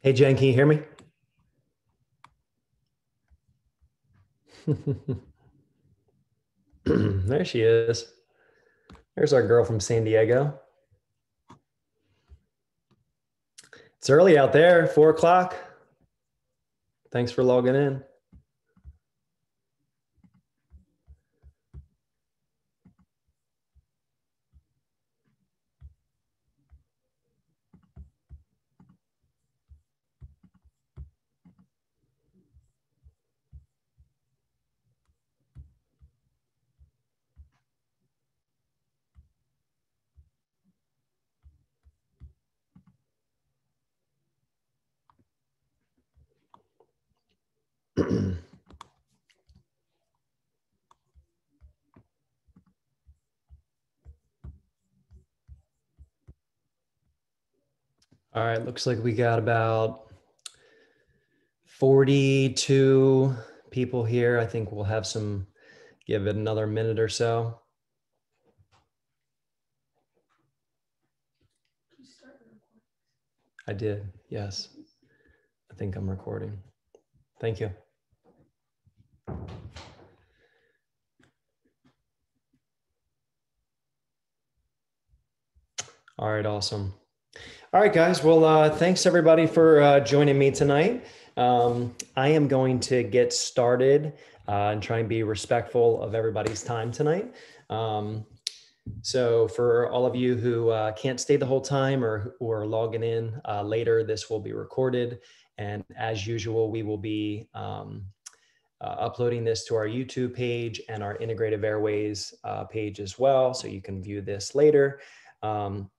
hey, Jen, can you hear me? there she is. There's our girl from San Diego. It's early out there, four o'clock. Thanks for logging in. All right, looks like we got about 42 people here. I think we'll have some, give it another minute or so. I did, yes. I think I'm recording. Thank you. All right, awesome. All right, guys. Well, uh, thanks everybody for uh, joining me tonight. Um, I am going to get started uh, and try and be respectful of everybody's time tonight. Um, so, for all of you who uh, can't stay the whole time or who are logging in uh, later, this will be recorded. And as usual, we will be um, uh, uploading this to our YouTube page and our Integrative Airways page as well. So you can view this later. Um,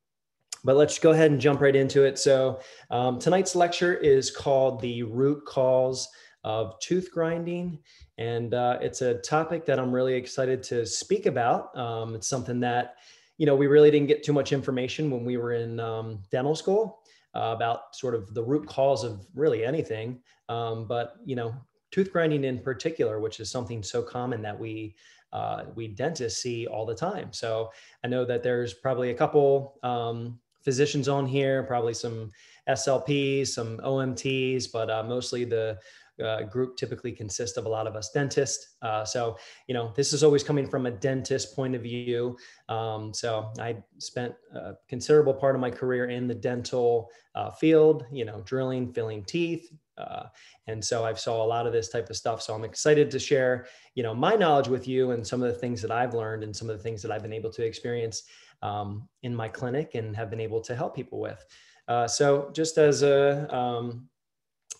but let's go ahead and jump right into it. So um, tonight's lecture is called The Root Cause of Tooth Grinding. And uh, it's a topic that I'm really excited to speak about. Um, it's something that, you know, we really didn't get too much information when we were in um, dental school uh, about sort of the root cause of really anything. Um, but, you know, tooth grinding in particular, which is something so common that we uh, we dentists see all the time. So I know that there's probably a couple um, physicians on here, probably some SLPs, some OMTs, but uh, mostly the uh, group typically consists of a lot of us dentists. Uh, so, you know, this is always coming from a dentist point of view. Um, so I spent a considerable part of my career in the dental uh, field, you know, drilling, filling teeth. Uh, and so I've saw a lot of this type of stuff. So I'm excited to share, you know, my knowledge with you and some of the things that I've learned and some of the things that I've been able to experience um, in my clinic and have been able to help people with. Uh, so just as a um,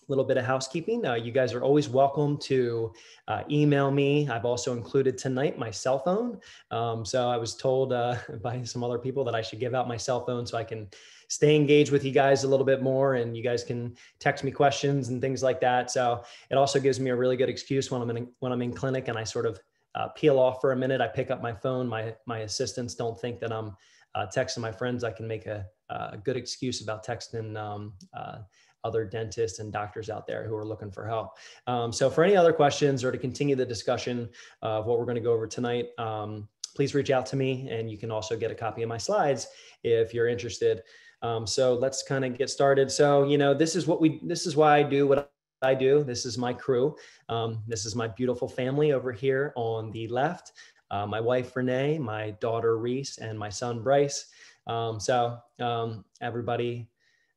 little bit of housekeeping, uh, you guys are always welcome to uh, email me. I've also included tonight my cell phone. Um, so I was told uh, by some other people that I should give out my cell phone so I can stay engaged with you guys a little bit more and you guys can text me questions and things like that. So it also gives me a really good excuse when I'm in, when I'm in clinic and I sort of uh, peel off for a minute. I pick up my phone. My my assistants don't think that I'm uh, texting my friends. I can make a, a good excuse about texting um, uh, other dentists and doctors out there who are looking for help. Um, so for any other questions or to continue the discussion of what we're going to go over tonight, um, please reach out to me, and you can also get a copy of my slides if you're interested. Um, so let's kind of get started. So you know, this is what we. This is why I do what I do. This is my crew. Um, this is my beautiful family over here on the left. Uh, my wife Renee, my daughter Reese, and my son Bryce. Um, so um, everybody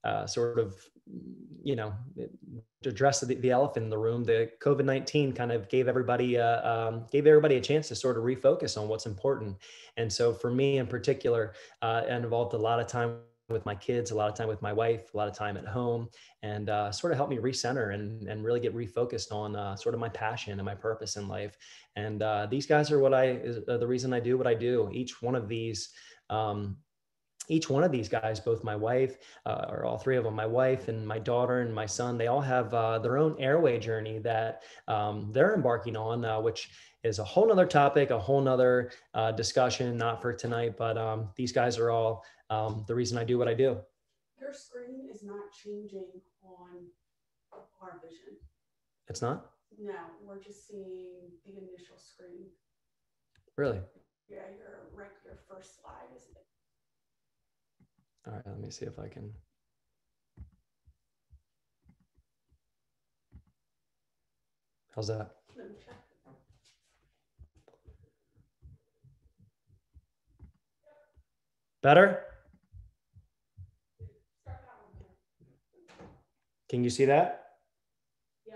uh, sort of, you know, address the, the, elephant in the room. The COVID nineteen kind of gave everybody uh, um, gave everybody a chance to sort of refocus on what's important. And so for me in particular, uh, it involved a lot of time with my kids, a lot of time with my wife, a lot of time at home, and uh, sort of helped me recenter and, and really get refocused on uh, sort of my passion and my purpose in life. And uh, these guys are what I, is the reason I do what I do. Each one of these, um, each one of these guys, both my wife, uh, or all three of them, my wife and my daughter and my son, they all have uh, their own airway journey that um, they're embarking on, uh, which is a whole nother topic, a whole nother uh, discussion, not for tonight, but um, these guys are all um, the reason I do what I do. Your screen is not changing on our vision. It's not? No, we're just seeing the initial screen. Really? Yeah, your right, your first slide isn't it. All right, let me see if I can. How's that? Let me check. Better? Start that one there. Can you see that? Yeah.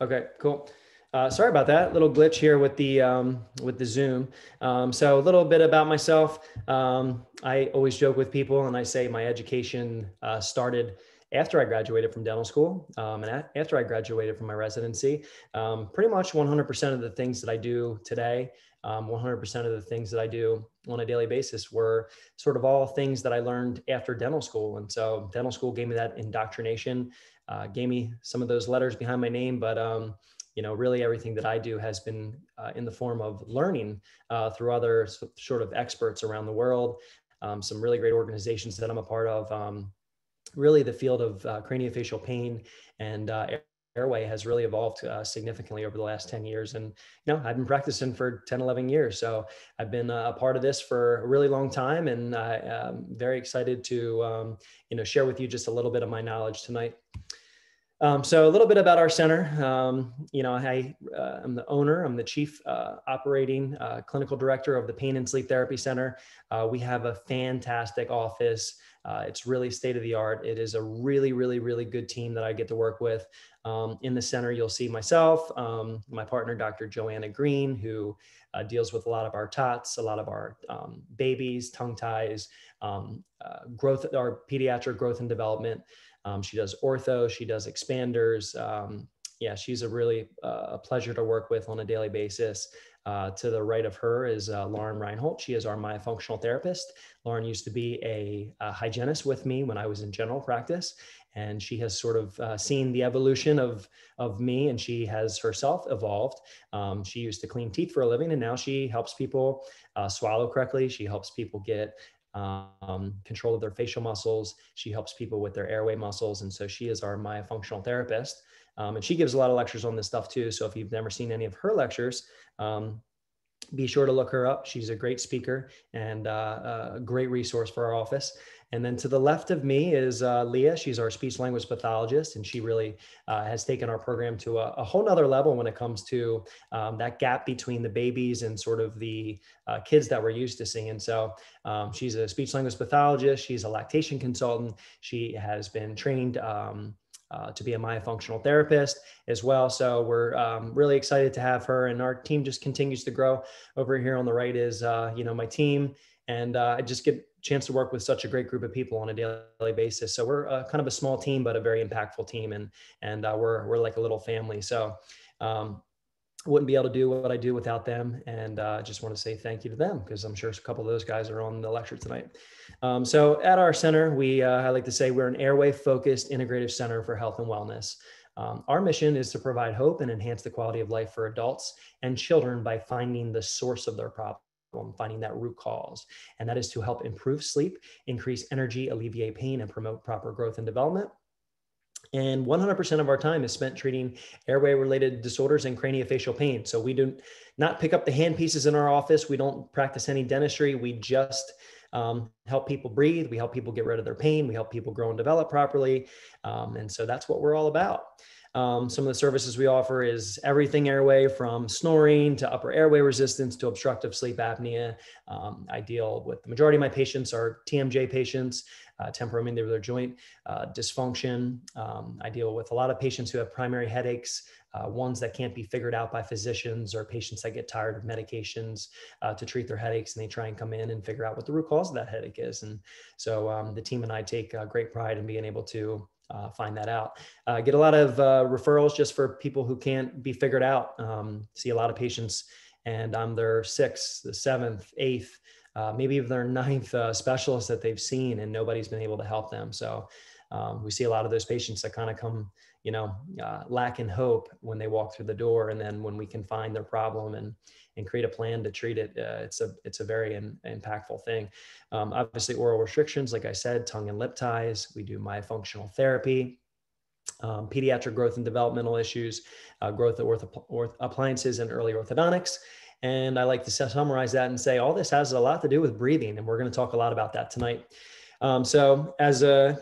Okay, cool. Uh, sorry about that little glitch here with the um, with the Zoom. Um, so a little bit about myself. Um, I always joke with people, and I say my education uh, started after I graduated from dental school um, and a- after I graduated from my residency. Um, pretty much 100% of the things that I do today, um, 100% of the things that I do on a daily basis were sort of all things that I learned after dental school. And so dental school gave me that indoctrination, uh, gave me some of those letters behind my name, but um, you know, really everything that I do has been uh, in the form of learning uh, through other sort of experts around the world, um, some really great organizations that I'm a part of. Um, really, the field of uh, craniofacial pain and airway has really evolved uh, significantly over the last 10 years. And, you know, I've been practicing for 10, 11 years. So I've been uh, a part of this for a really long time and I am very excited to, um, you know, share with you just a little bit of my knowledge tonight. Um, so a little bit about our center. Um, you know, I uh, am the owner. I'm the chief uh, operating uh, clinical director of the Pain and Sleep Therapy Center. Uh, we have a fantastic office. Uh, it's really state of the art. It is a really, really, really good team that I get to work with. Um, in the center, you'll see myself, um, my partner, Dr. Joanna Green, who uh, deals with a lot of our tots, a lot of our um, babies, tongue ties, um, uh, growth, our pediatric growth and development. Um, she does ortho, she does expanders. Um, yeah, she's a really uh, a pleasure to work with on a daily basis. Uh, to the right of her is uh, Lauren Reinhold. She is our myofunctional therapist. Lauren used to be a, a hygienist with me when I was in general practice, and she has sort of uh, seen the evolution of of me, and she has herself evolved. Um, she used to clean teeth for a living, and now she helps people uh, swallow correctly. She helps people get um, control of their facial muscles. She helps people with their airway muscles. And so she is our myofunctional therapist. Um, and she gives a lot of lectures on this stuff too. So if you've never seen any of her lectures, um, be sure to look her up. She's a great speaker and uh, a great resource for our office. And then to the left of me is uh, Leah. She's our speech language pathologist, and she really uh, has taken our program to a, a whole nother level when it comes to um, that gap between the babies and sort of the uh, kids that we're used to seeing. So um, she's a speech language pathologist. She's a lactation consultant. She has been trained. Um, uh, to be a myofunctional therapist as well. So we're um, really excited to have her, and our team just continues to grow. Over here on the right is, uh, you know, my team, and uh, I just get a chance to work with such a great group of people on a daily basis. So we're uh, kind of a small team, but a very impactful team, and and we're we're like a little family. So. Um, wouldn't be able to do what I do without them. And uh, just want to say thank you to them because I'm sure a couple of those guys are on the lecture tonight. Um, so at our center, we, uh, I like to say we're an airway focused integrative center for health and wellness. Um, our mission is to provide hope and enhance the quality of life for adults and children by finding the source of their problem finding that root cause. And that is to help improve sleep, increase energy, alleviate pain, and promote proper growth and development. And 100% of our time is spent treating airway related disorders and craniofacial pain. So we do not pick up the hand pieces in our office. We don't practice any dentistry. We just um, help people breathe. We help people get rid of their pain. We help people grow and develop properly. Um, and so that's what we're all about. Um, some of the services we offer is everything airway from snoring to upper airway resistance to obstructive sleep apnea. Um, I deal with the majority of my patients are TMJ patients, uh, temporomandibular joint uh, dysfunction. Um, I deal with a lot of patients who have primary headaches, uh, ones that can't be figured out by physicians or patients that get tired of medications uh, to treat their headaches and they try and come in and figure out what the root cause of that headache is. And so um, the team and I take uh, great pride in being able to uh, find that out. Uh, get a lot of uh, referrals just for people who can't be figured out. Um, see a lot of patients, and I'm their sixth, the seventh, eighth, uh, maybe even their ninth uh, specialist that they've seen, and nobody's been able to help them. So um, we see a lot of those patients that kind of come, you know, uh, lacking hope when they walk through the door, and then when we can find their problem and and create a plan to treat it, uh, it's a it's a very in, impactful thing. Um, obviously, oral restrictions, like I said, tongue and lip ties. We do myofunctional therapy. um, pediatric growth and developmental issues, uh, growth of ortho, orth, appliances and early orthodontics. And I like to summarize that and say all this has a lot to do with breathing. And we're going to talk a lot about that tonight. Um, so, as a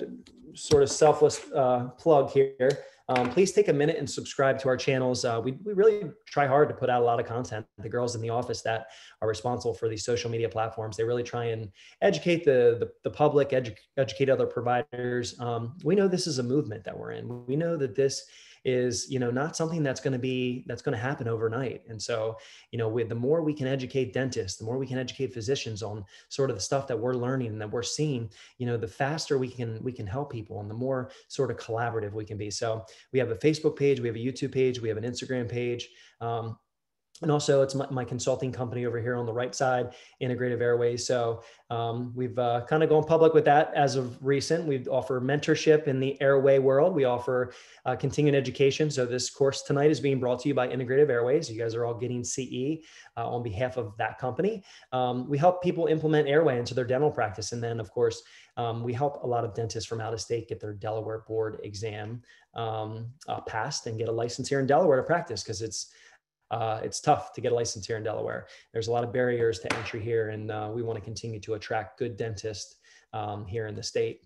sort of selfless uh, plug here, um, please take a minute and subscribe to our channels. Uh, we, we really try hard to put out a lot of content. The girls in the office that are responsible for these social media platforms, they really try and educate the, the, the public, edu- educate other providers. Um, we know this is a movement that we're in. We know that this is you know not something that's going to be that's going to happen overnight. And so you know with the more we can educate dentists the more we can educate physicians on sort of the stuff that we're learning and that we're seeing you know the faster we can we can help people and the more sort of collaborative we can be. So we have a facebook page we have a youtube page we have an instagram page. Um, and also it's my, my, consulting company over here on the right side integrative airways. So um, we've uh, kind of gone public with that as of recent. We offer mentorship in the airway world. We offer uh, continuing education. So this course tonight is being brought to you by integrative airways. You guys are all getting ce uh, on behalf of that company. Um, we help people implement airway into their dental practice. And then of course um, we help a lot of dentists from out of state get their delaware board exam um, uh, passed and get a license here in delaware to practice because it's uh, it's tough to get a license here in Delaware. There's a lot of barriers to entry here, and uh, we want to continue to attract good dentists um, here in the state.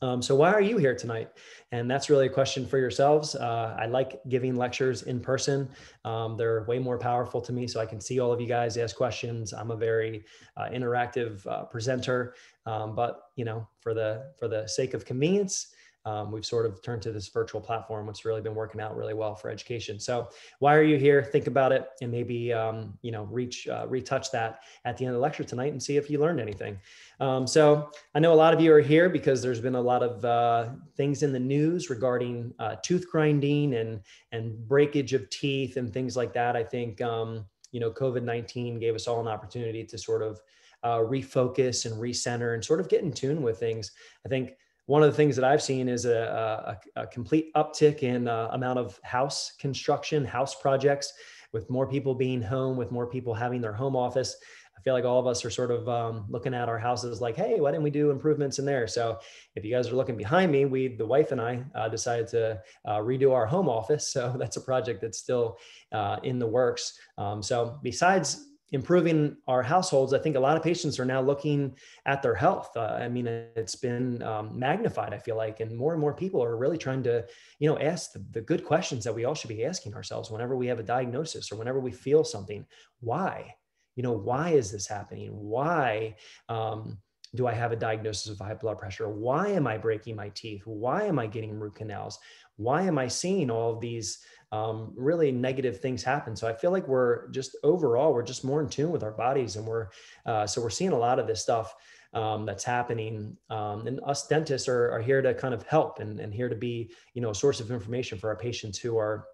Um, so why are you here tonight? And that's really a question for yourselves. Uh, I like giving lectures in person. Um, they're way more powerful to me, so I can see all of you guys ask questions. I'm a very uh, interactive uh, presenter, um, but you know, for the for the sake of convenience, um, we've sort of turned to this virtual platform, which really been working out really well for education. So why are you here? Think about it and maybe, um, you know, reach, uh, retouch that at the end of the lecture tonight and see if you learned anything. Um, so I know a lot of you are here because there's been a lot of uh, things in the news regarding uh, tooth grinding and, and breakage of teeth and things like that. I think, um, you know, COVID-19 gave us all an opportunity to sort of uh, refocus and recenter and sort of get in tune with things. I think one of the things that I've seen is a, a, a complete uptick in uh, amount of house construction, house projects, with more people being home, with more people having their home office. I feel like all of us are sort of um, looking at our houses like, hey, why didn't we do improvements in there? So if you guys are looking behind me, we, the wife and I, uh, decided to uh, redo our home office. So that's a project that's still uh, in the works. Um, so besides improving our households, I think a lot of patients are now looking at their health. Uh, I mean, it's been um, magnified, I feel like, and more and more people are really trying to, you know, ask the, the, good questions that we all should be asking ourselves whenever we have a diagnosis or whenever we feel something. Why? You know, why is this happening? Why? Um, do I have a diagnosis of high blood pressure? Why am I breaking my teeth? Why am I getting root canals? Why am I seeing all of these um, really negative things happen. So I feel like we're just overall, we're just more in tune with our bodies. And we're, uh, so we're seeing a lot of this stuff um, that's happening. Um, and us dentists are, are here to kind of help and, and here to be, you know, a source of information for our patients who are,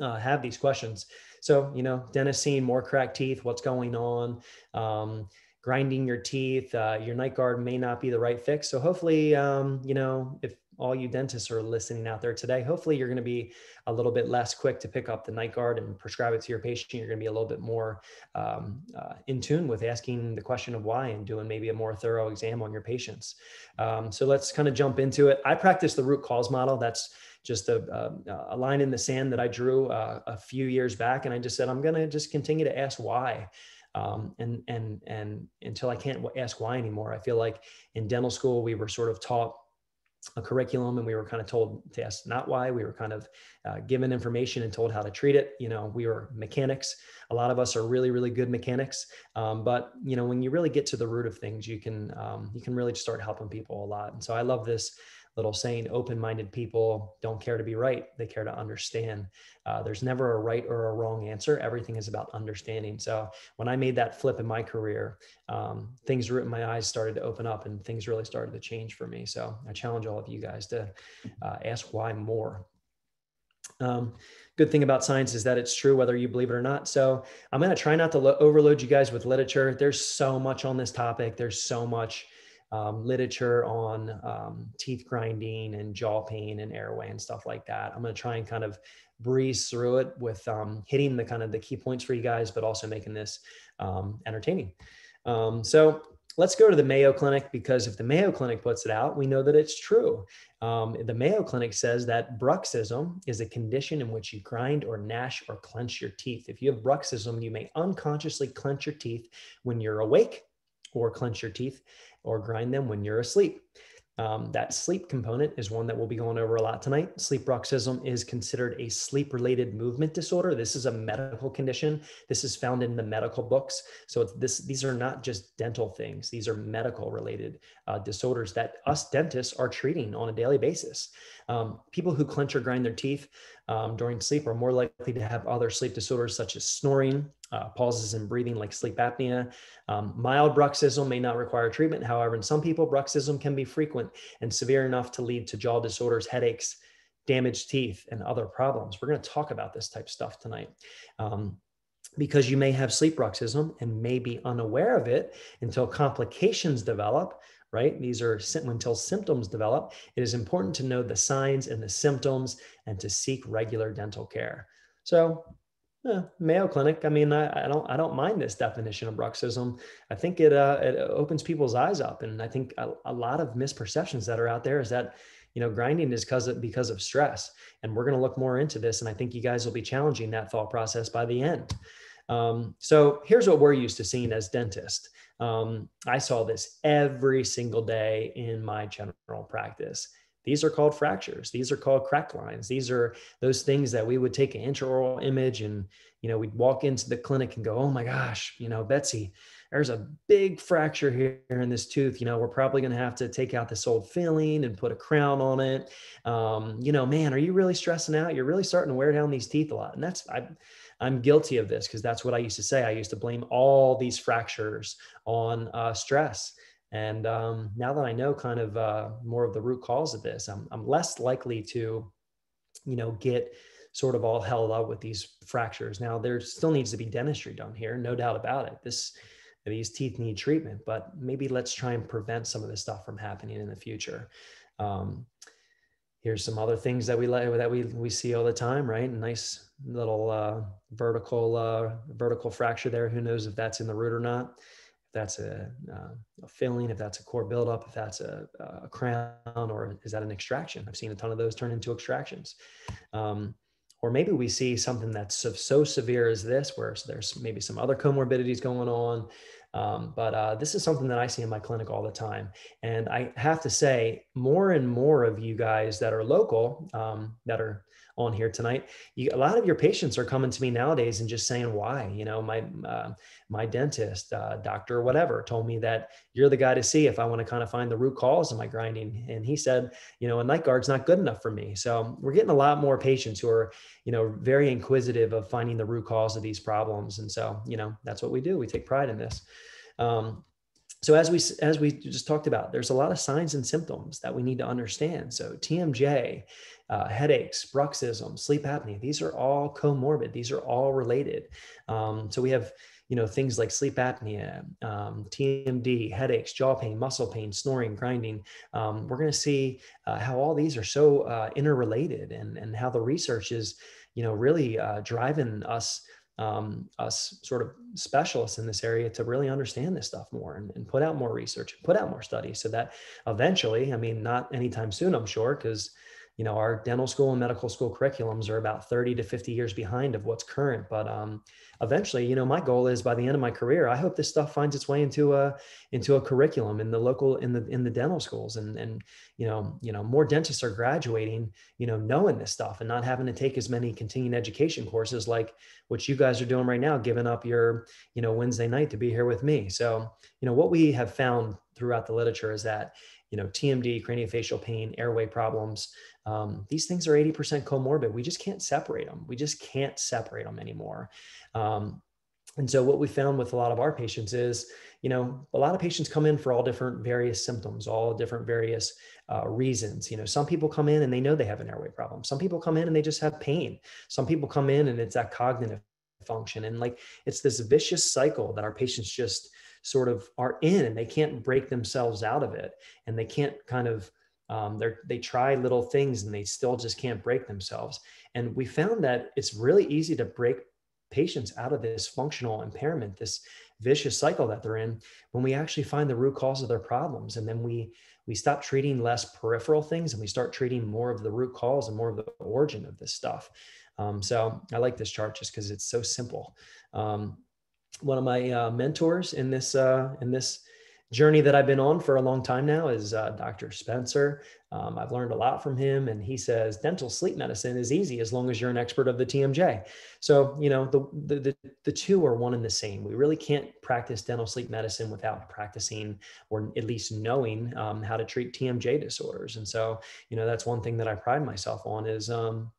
uh, have these questions. So, you know, dentist seeing more cracked teeth, what's going on? Um, grinding your teeth, uh, your night guard may not be the right fix. So hopefully, um, you know, if all you dentists are listening out there today, hopefully you're going to be a little bit less quick to pick up the night guard and prescribe it to your patient. You're going to be a little bit more um, uh, in tune with asking the question of why and doing maybe a more thorough exam on your patients. Um, so let's kind of jump into it. I practice the root cause model. That's just a, a, a line in the sand that I drew uh, a few years back. And I just said, I'm going to just continue to ask why. Um, and and and until I can't ask why anymore, I feel like in dental school we were sort of taught a curriculum and we were kind of told to ask not why. We were kind of uh, given information and told how to treat it. You know we were mechanics. A lot of us are really really good mechanics. Um, but you know when you really get to the root of things you can um, you can really start helping people a lot. And so i love this little saying open-minded people don't care to be right they care to understand. Uh, there's never a right or a wrong answer. Everything is about understanding. So when i made that flip in my career um, things my eyes started to open up and things really started to change for me. So i challenge all of you guys to uh, ask why more. Um, good thing about science is that it's true whether you believe it or not. So i'm going to try not to lo- overload you guys with literature. There's so much on this topic. There's so much um, literature on um, teeth grinding and jaw pain and airway and stuff like that. I'm going to try and kind of breeze through it with um, hitting the kind of the key points for you guys, but also making this um, entertaining. Um, so let's go to the Mayo Clinic because if the Mayo Clinic puts it out, we know that it's true. Um, the Mayo Clinic says that bruxism is a condition in which you grind or gnash or clench your teeth. If you have bruxism, you may unconsciously clench your teeth when you're awake, or clench your teeth, or grind them when you're asleep. Um, that sleep component is one that we'll be going over a lot tonight. Sleep bruxism is considered a sleep related movement disorder. This is a medical condition. This is found in the medical books. So this, these are not just dental things. These are medical related uh, disorders that us dentists are treating on a daily basis. Um, people who clench or grind their teeth um, during sleep are more likely to have other sleep disorders such as snoring, uh, pauses in breathing like sleep apnea. Um, mild bruxism may not require treatment. However, in some people, bruxism can be frequent and severe enough to lead to jaw disorders, headaches, damaged teeth, and other problems. We're going to talk about this type of stuff tonight. Um, because you may have sleep bruxism and may be unaware of it until complications develop, right? These are until symptoms develop. It is important to know the signs and the symptoms and to seek regular dental care. So, eh, Mayo Clinic. I mean, I, I, don't, I don't mind this definition of bruxism. I think it, uh, it opens people's eyes up, and I think a, a lot of misperceptions that are out there is that you know grinding is because of because of stress and we're going to look more into this and i think you guys will be challenging that thought process by the end um, so here's what we're used to seeing as dentists um, I saw this every single day in my general practice. These are called fractures. These are called crack lines. These are those things that we would take an intraoral image and, you know, we'd walk into the clinic and go, oh my gosh, you know, Betsy, there's a big fracture here in this tooth. You know, we're probably going to have to take out this old filling and put a crown on it. Um, you know, man, are you really stressing out? You're really starting to wear down these teeth a lot. And that's, I, I'm guilty of this because that's what I used to say. I used to blame all these fractures on uh, stress. And um, now that I know kind of uh, more of the root cause of this, I'm, I'm less likely to, you know, get sort of all held up with these fractures. Now there still needs to be dentistry done here, no doubt about it. This these teeth need treatment, but maybe let's try and prevent some of this stuff from happening in the future. Um, here's some other things that we that we we see all the time, right? Nice little uh, vertical uh, vertical fracture there. Who knows if that's in the root or not? If that's a, uh, a filling, if that's a core buildup, if that's a, a, crown, or is that an extraction? I've seen a ton of those turn into extractions. Um, or maybe we see something that's so, so severe as this, where there's maybe some other comorbidities going on. Um, but uh, this is something that I see in my clinic all the time. And I have to say, more and more of you guys that are local, um, that are on here tonight. You, a lot of your patients are coming to me nowadays and just saying why you know my uh, my dentist uh, doctor whatever told me that you're the guy to see if i want to kind of find the root cause of my grinding. And he said you know a night guard's not good enough for me. So we're getting a lot more patients who are you know very inquisitive of finding the root cause of these problems. And so you know that's what we do. We take pride in this. Um, so as we as we just talked about there's a lot of signs and symptoms that we need to understand. So tmj uh, headaches bruxism sleep apnea these are all comorbid these are all related. Um, so we have you know things like sleep apnea um, tmd headaches jaw pain muscle pain snoring grinding. Um, we're going to see uh, how all these are so uh, interrelated and and how the research is you know really uh, driving us um, us sort of specialists in this area to really understand this stuff more and, and put out more research, put out more studies so that eventually, I mean, not anytime soon, I'm sure, because you know our dental school and medical school curriculums are about 30 to 50 years behind of what's current but um, eventually you know my goal is by the end of my career i hope this stuff finds its way into a into a curriculum in the local in the in the dental schools and and you know you know more dentists are graduating you know knowing this stuff and not having to take as many continuing education courses like what you guys are doing right now giving up your you know wednesday night to be here with me. So you know what we have found throughout the literature is that you know tmd craniofacial pain airway problems um, these things are 80% comorbid we just can't separate them we just can't separate them anymore um, and so what we found with a lot of our patients is, you know, a lot of patients come in for all different various symptoms, all different various uh, reasons. You know, some people come in and they know they have an airway problem. Some people come in and they just have pain. Some people come in and it's that cognitive function. And like it's this vicious cycle that our patients just sort of are in and they can't break themselves out of it. And they can't kind of um, they they try little things and they still just can't break themselves. And we found that it's really easy to break patients out of this functional impairment, this vicious cycle that they're in, when we actually find the root cause of their problems. And then we we stop treating less peripheral things and we start treating more of the root cause and more of the origin of this stuff. Um, so I like this chart just because it's so simple. Um, one of my uh, mentors in this uh, in this journey that I've been on for a long time now is uh, Dr. Spencer. Um, I've learned a lot from him, and he says dental sleep medicine is easy as long as you're an expert of the TMJ. So you know the, the the the, two are one and the same. We really can't practice dental sleep medicine without practicing or at least knowing um, how to treat TMJ disorders. And so you know that's one thing that I pride myself on is um,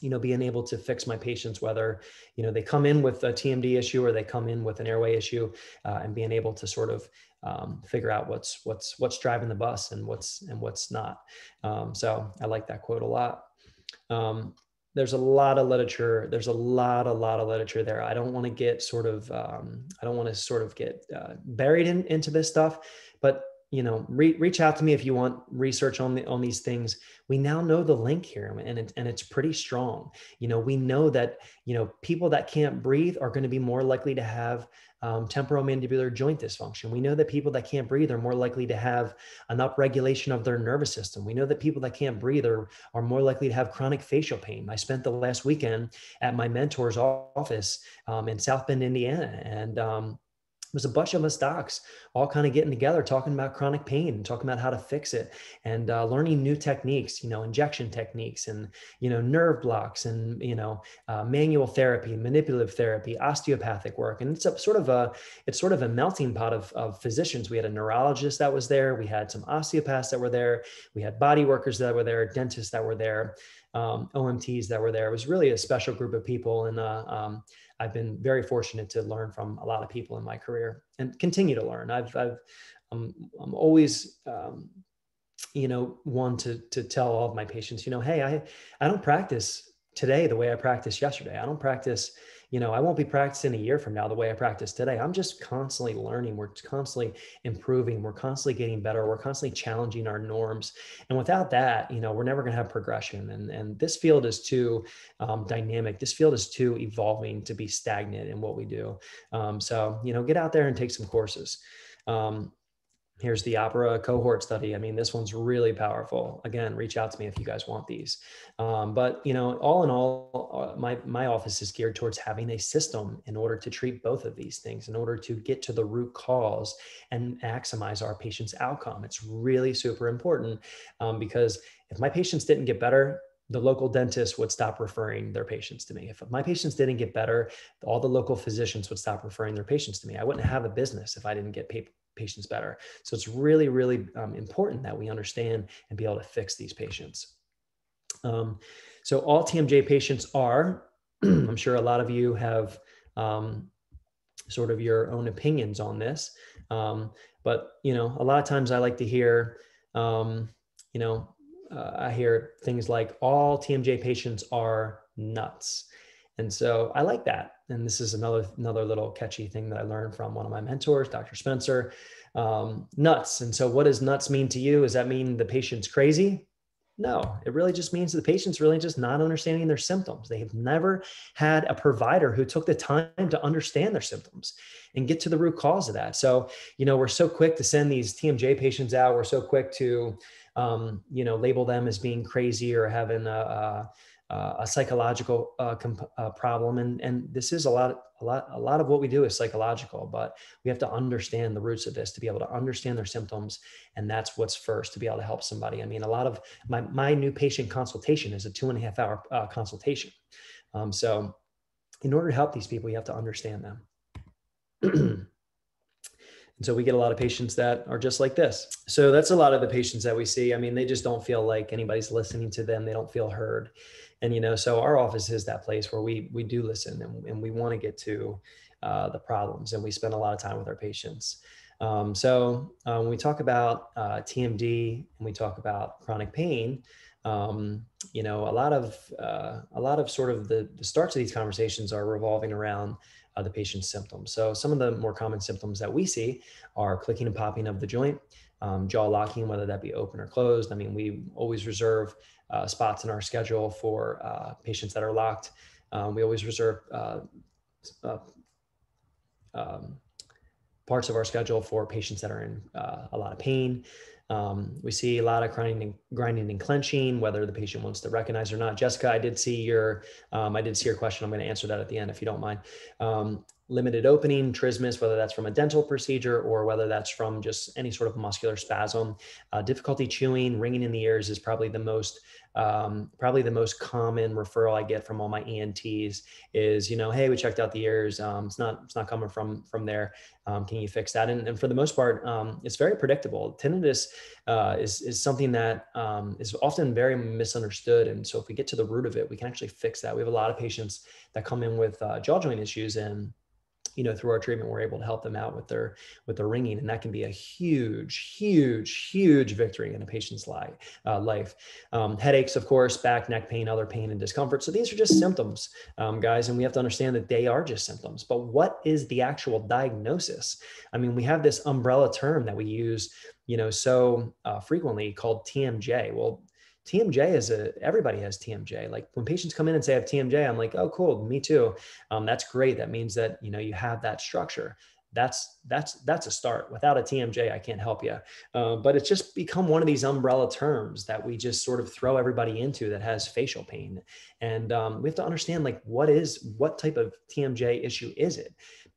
you know being able to fix my patients whether you know they come in with a tmd issue or they come in with an airway issue uh, and being able to sort of um, figure out what's what's what's driving the bus and what's and what's not. Um, so i like that quote a lot. Um, there's a lot of literature there's a lot a lot of literature there. I don't want to get sort of um, i don't want to sort of get uh, buried in, into this stuff but you know re- reach out to me if you want research on the on these things. We now know the link here and it, and it's pretty strong. You know we know that you know people that can't breathe are going to be more likely to have um, temporomandibular joint dysfunction. We know that people that can't breathe are more likely to have an upregulation of their nervous system. We know that people that can't breathe are, are more likely to have chronic facial pain. I spent the last weekend at my mentor's office um, in south bend indiana and um, was a bunch of us docs all kind of getting together talking about chronic pain talking about how to fix it and uh, learning new techniques you know injection techniques and you know nerve blocks and you know uh, manual therapy manipulative therapy osteopathic work and it's a sort of a it's sort of a melting pot of, of physicians. We had a neurologist that was there we had some osteopaths that were there we had body workers that were there dentists that were there um, omts that were there. It was really a special group of people and uh, um, I've been very fortunate to learn from a lot of people in my career and continue to learn. I've, I've I'm, I'm always, um, you know, one to, to tell all of my patients, you know, Hey, I, I don't practice today the way I practiced yesterday. I don't practice you know, I won't be practicing a year from now the way I practice today. I'm just constantly learning. We're constantly improving. We're constantly getting better. We're constantly challenging our norms. And without that, you know, we're never going to have progression. And, and this field is too um, dynamic. This field is too evolving to be stagnant in what we do. Um, so, you know, get out there and take some courses. Um, here's the OPPERA cohort study i mean this one's really powerful again reach out to me if you guys want these um, but you know all in all uh, my my office is geared towards having a system in order to treat both of these things in order to get to the root cause and maximize our patient's outcome it's really super important um, because if my patients didn't get better the local dentist would stop referring their patients to me. If my patients didn't get better, all the local physicians would stop referring their patients to me. I wouldn't have a business if I didn't get patients better. So it's really, really um, important that we understand and be able to fix these patients. Um, so all TMJ patients are, I'm sure a lot of you have um, sort of your own opinions on this. Um, but, you know, a lot of times I like to hear, um, you know, uh, I hear things like all TMJ patients are nuts. And so I like that. And this is another another little catchy thing that I learned from one of my mentors, Dr. Spencer. Um, nuts. And so, what does nuts mean to you? Does that mean the patient's crazy? No, it really just means the patient's really just not understanding their symptoms. They have never had a provider who took the time to understand their symptoms and get to the root cause of that. So, you know, we're so quick to send these TMJ patients out. We're so quick to, um, you know, label them as being crazy or having a, a uh, a psychological uh, comp- uh, problem, and and this is a lot, a lot, a lot of what we do is psychological. But we have to understand the roots of this to be able to understand their symptoms, and that's what's first to be able to help somebody. I mean, a lot of my my new patient consultation is a two and a half hour uh, consultation. Um, so, in order to help these people, you have to understand them. And so we get a lot of patients that are just like this. So that's a lot of the patients that we see. I mean, they just don't feel like anybody's listening to them. They don't feel heard and you know so our office is that place where we we do listen and, and we want to get to uh, the problems and we spend a lot of time with our patients um, so uh, when we talk about uh, tmd and we talk about chronic pain um, you know a lot of uh, a lot of sort of the, the starts of these conversations are revolving around uh, the patient's symptoms so some of the more common symptoms that we see are clicking and popping of the joint um, jaw locking, whether that be open or closed. I mean, we always reserve uh, spots in our schedule for uh, patients that are locked. Um, we always reserve uh, uh, um, parts of our schedule for patients that are in uh, a lot of pain. Um, we see a lot of grinding, grinding and clenching, whether the patient wants to recognize or not. Jessica, I did see your, um, I did see your question. I'm going to answer that at the end if you don't mind. Um, limited opening, trismus, whether that's from a dental procedure or whether that's from just any sort of muscular spasm. Uh, difficulty chewing, ringing in the ears is probably the most um, probably the most common referral I get from all my ENTs is, you know, hey, we checked out the ears. Um, it's not it's not coming from from there. Um, can you fix that? And, and for the most part, um, it's very predictable. Tinnitus uh, is is something that um, is often very misunderstood. And so if we get to the root of it, we can actually fix that. We have a lot of patients that come in with uh, jaw joint issues and you know through our treatment we're able to help them out with their with their ringing and that can be a huge huge huge victory in a patient's life uh, life. Um, headaches of course back neck pain other pain and discomfort. So these are just symptoms um, guys and we have to understand that they are just symptoms. But what is the actual diagnosis? I mean we have this umbrella term that we use you know so uh, frequently called tmj well TMJ is a everybody has TMJ. Like when patients come in and say I have TMJ, I'm like, oh, cool, me too. Um, that's great. That means that you know you have that structure. That's that's that's a start. Without a TMJ, I can't help you. Uh, but it's just become one of these umbrella terms that we just sort of throw everybody into that has facial pain, and um, we have to understand like what is what type of TMJ issue is it?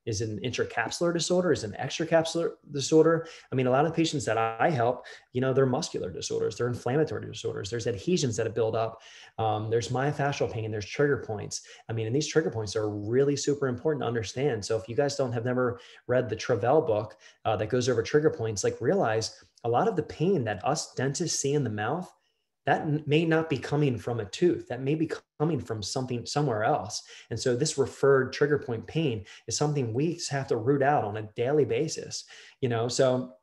Is it an intracapsular disorder? Is it an extracapsular disorder? I mean, a lot of patients that I help, you know, they're muscular disorders, they're inflammatory disorders, there's adhesions that have built up, um, there's myofascial pain, there's trigger points. I mean, and these trigger points are really super important to understand. So if you guys don't have never read the Travell book uh, that goes over trigger points, like realize a lot of the pain that us dentists see in the mouth that may not be coming from a tooth that may be coming from something somewhere else. And so this referred trigger point pain is something we have to root out on a daily basis you know? So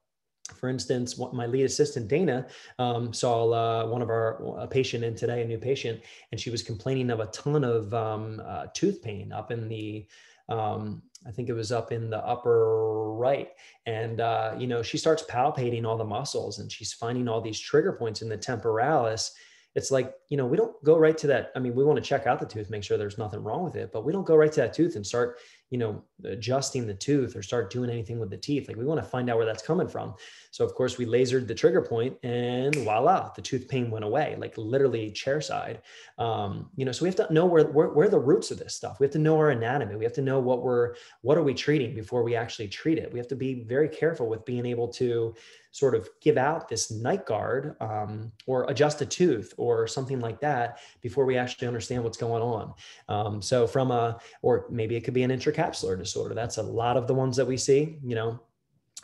for instance, my lead assistant Dana um, saw uh, one of our a patient in today, a new patient, and she was complaining of a ton of um, uh, tooth pain up in the um, I think it was up in the upper right. And, uh, you know, she starts palpating all the muscles and she's finding all these trigger points in the temporalis it's like you know we don't go right to that i mean we want to check out the tooth make sure there's nothing wrong with it but we don't go right to that tooth and start you know adjusting the tooth or start doing anything with the teeth. Like we want to find out where that's coming from. So of course we lasered the trigger point and voila the tooth pain went away like literally chair side. Um, you know so we have to know where, where where the roots of this stuff. We have to know our anatomy. We have to know what we're what are we treating before we actually treat it. We have to be very careful with being able to sort of give out this night guard um, or adjust a tooth or something like that before we actually understand what's going on. Um, so from a, or maybe it could be an intracapsular disorder. That's a lot of the ones that we see, you know,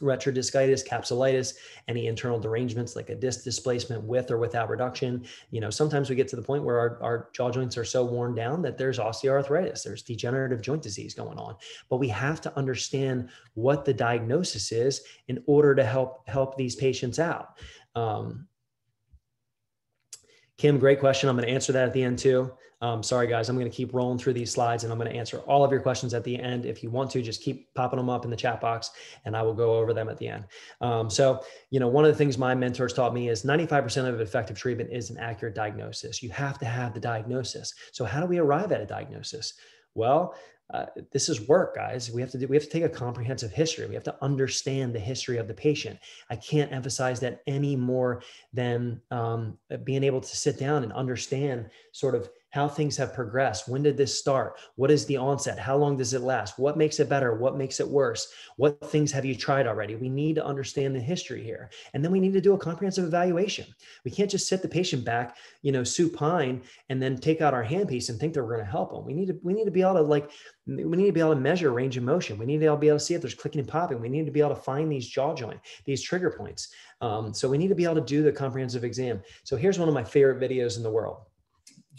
retrodiscitis, capsulitis, any internal derangements like a disc displacement with or without reduction. You know, sometimes we get to the point where our, our jaw joints are so worn down that there's osteoarthritis, there's degenerative joint disease going on. But we have to understand what the diagnosis is in order to help help these patients out. Um, Kim, great question. I'm going to answer that at the end too. Um, sorry, guys, I'm going to keep rolling through these slides and I'm going to answer all of your questions at the end. If you want to, just keep popping them up in the chat box and I will go over them at the end. Um, so, you know, one of the things my mentors taught me is 95% of effective treatment is an accurate diagnosis. You have to have the diagnosis. So, how do we arrive at a diagnosis? Well, uh, this is work guys. We have to do we have to take a comprehensive history. We have to understand the history of the patient. I can't emphasize that any more than um, being able to sit down and understand sort of how things have progressed. When did this start? What is the onset? How long does it last? What makes it better? What makes it worse? What things have you tried already? We need to understand the history here. And then we need to do a comprehensive evaluation. We can't just sit the patient back, you know, supine and then take out our handpiece and think that we're going to help them. We need to, we need to be able to like, we need to be able to measure range of motion. We need to be able to see if there's clicking and popping. We need to be able to find these jaw joint, these trigger points. Um, so we need to be able to do the comprehensive exam. So here's one of my favorite videos in the world.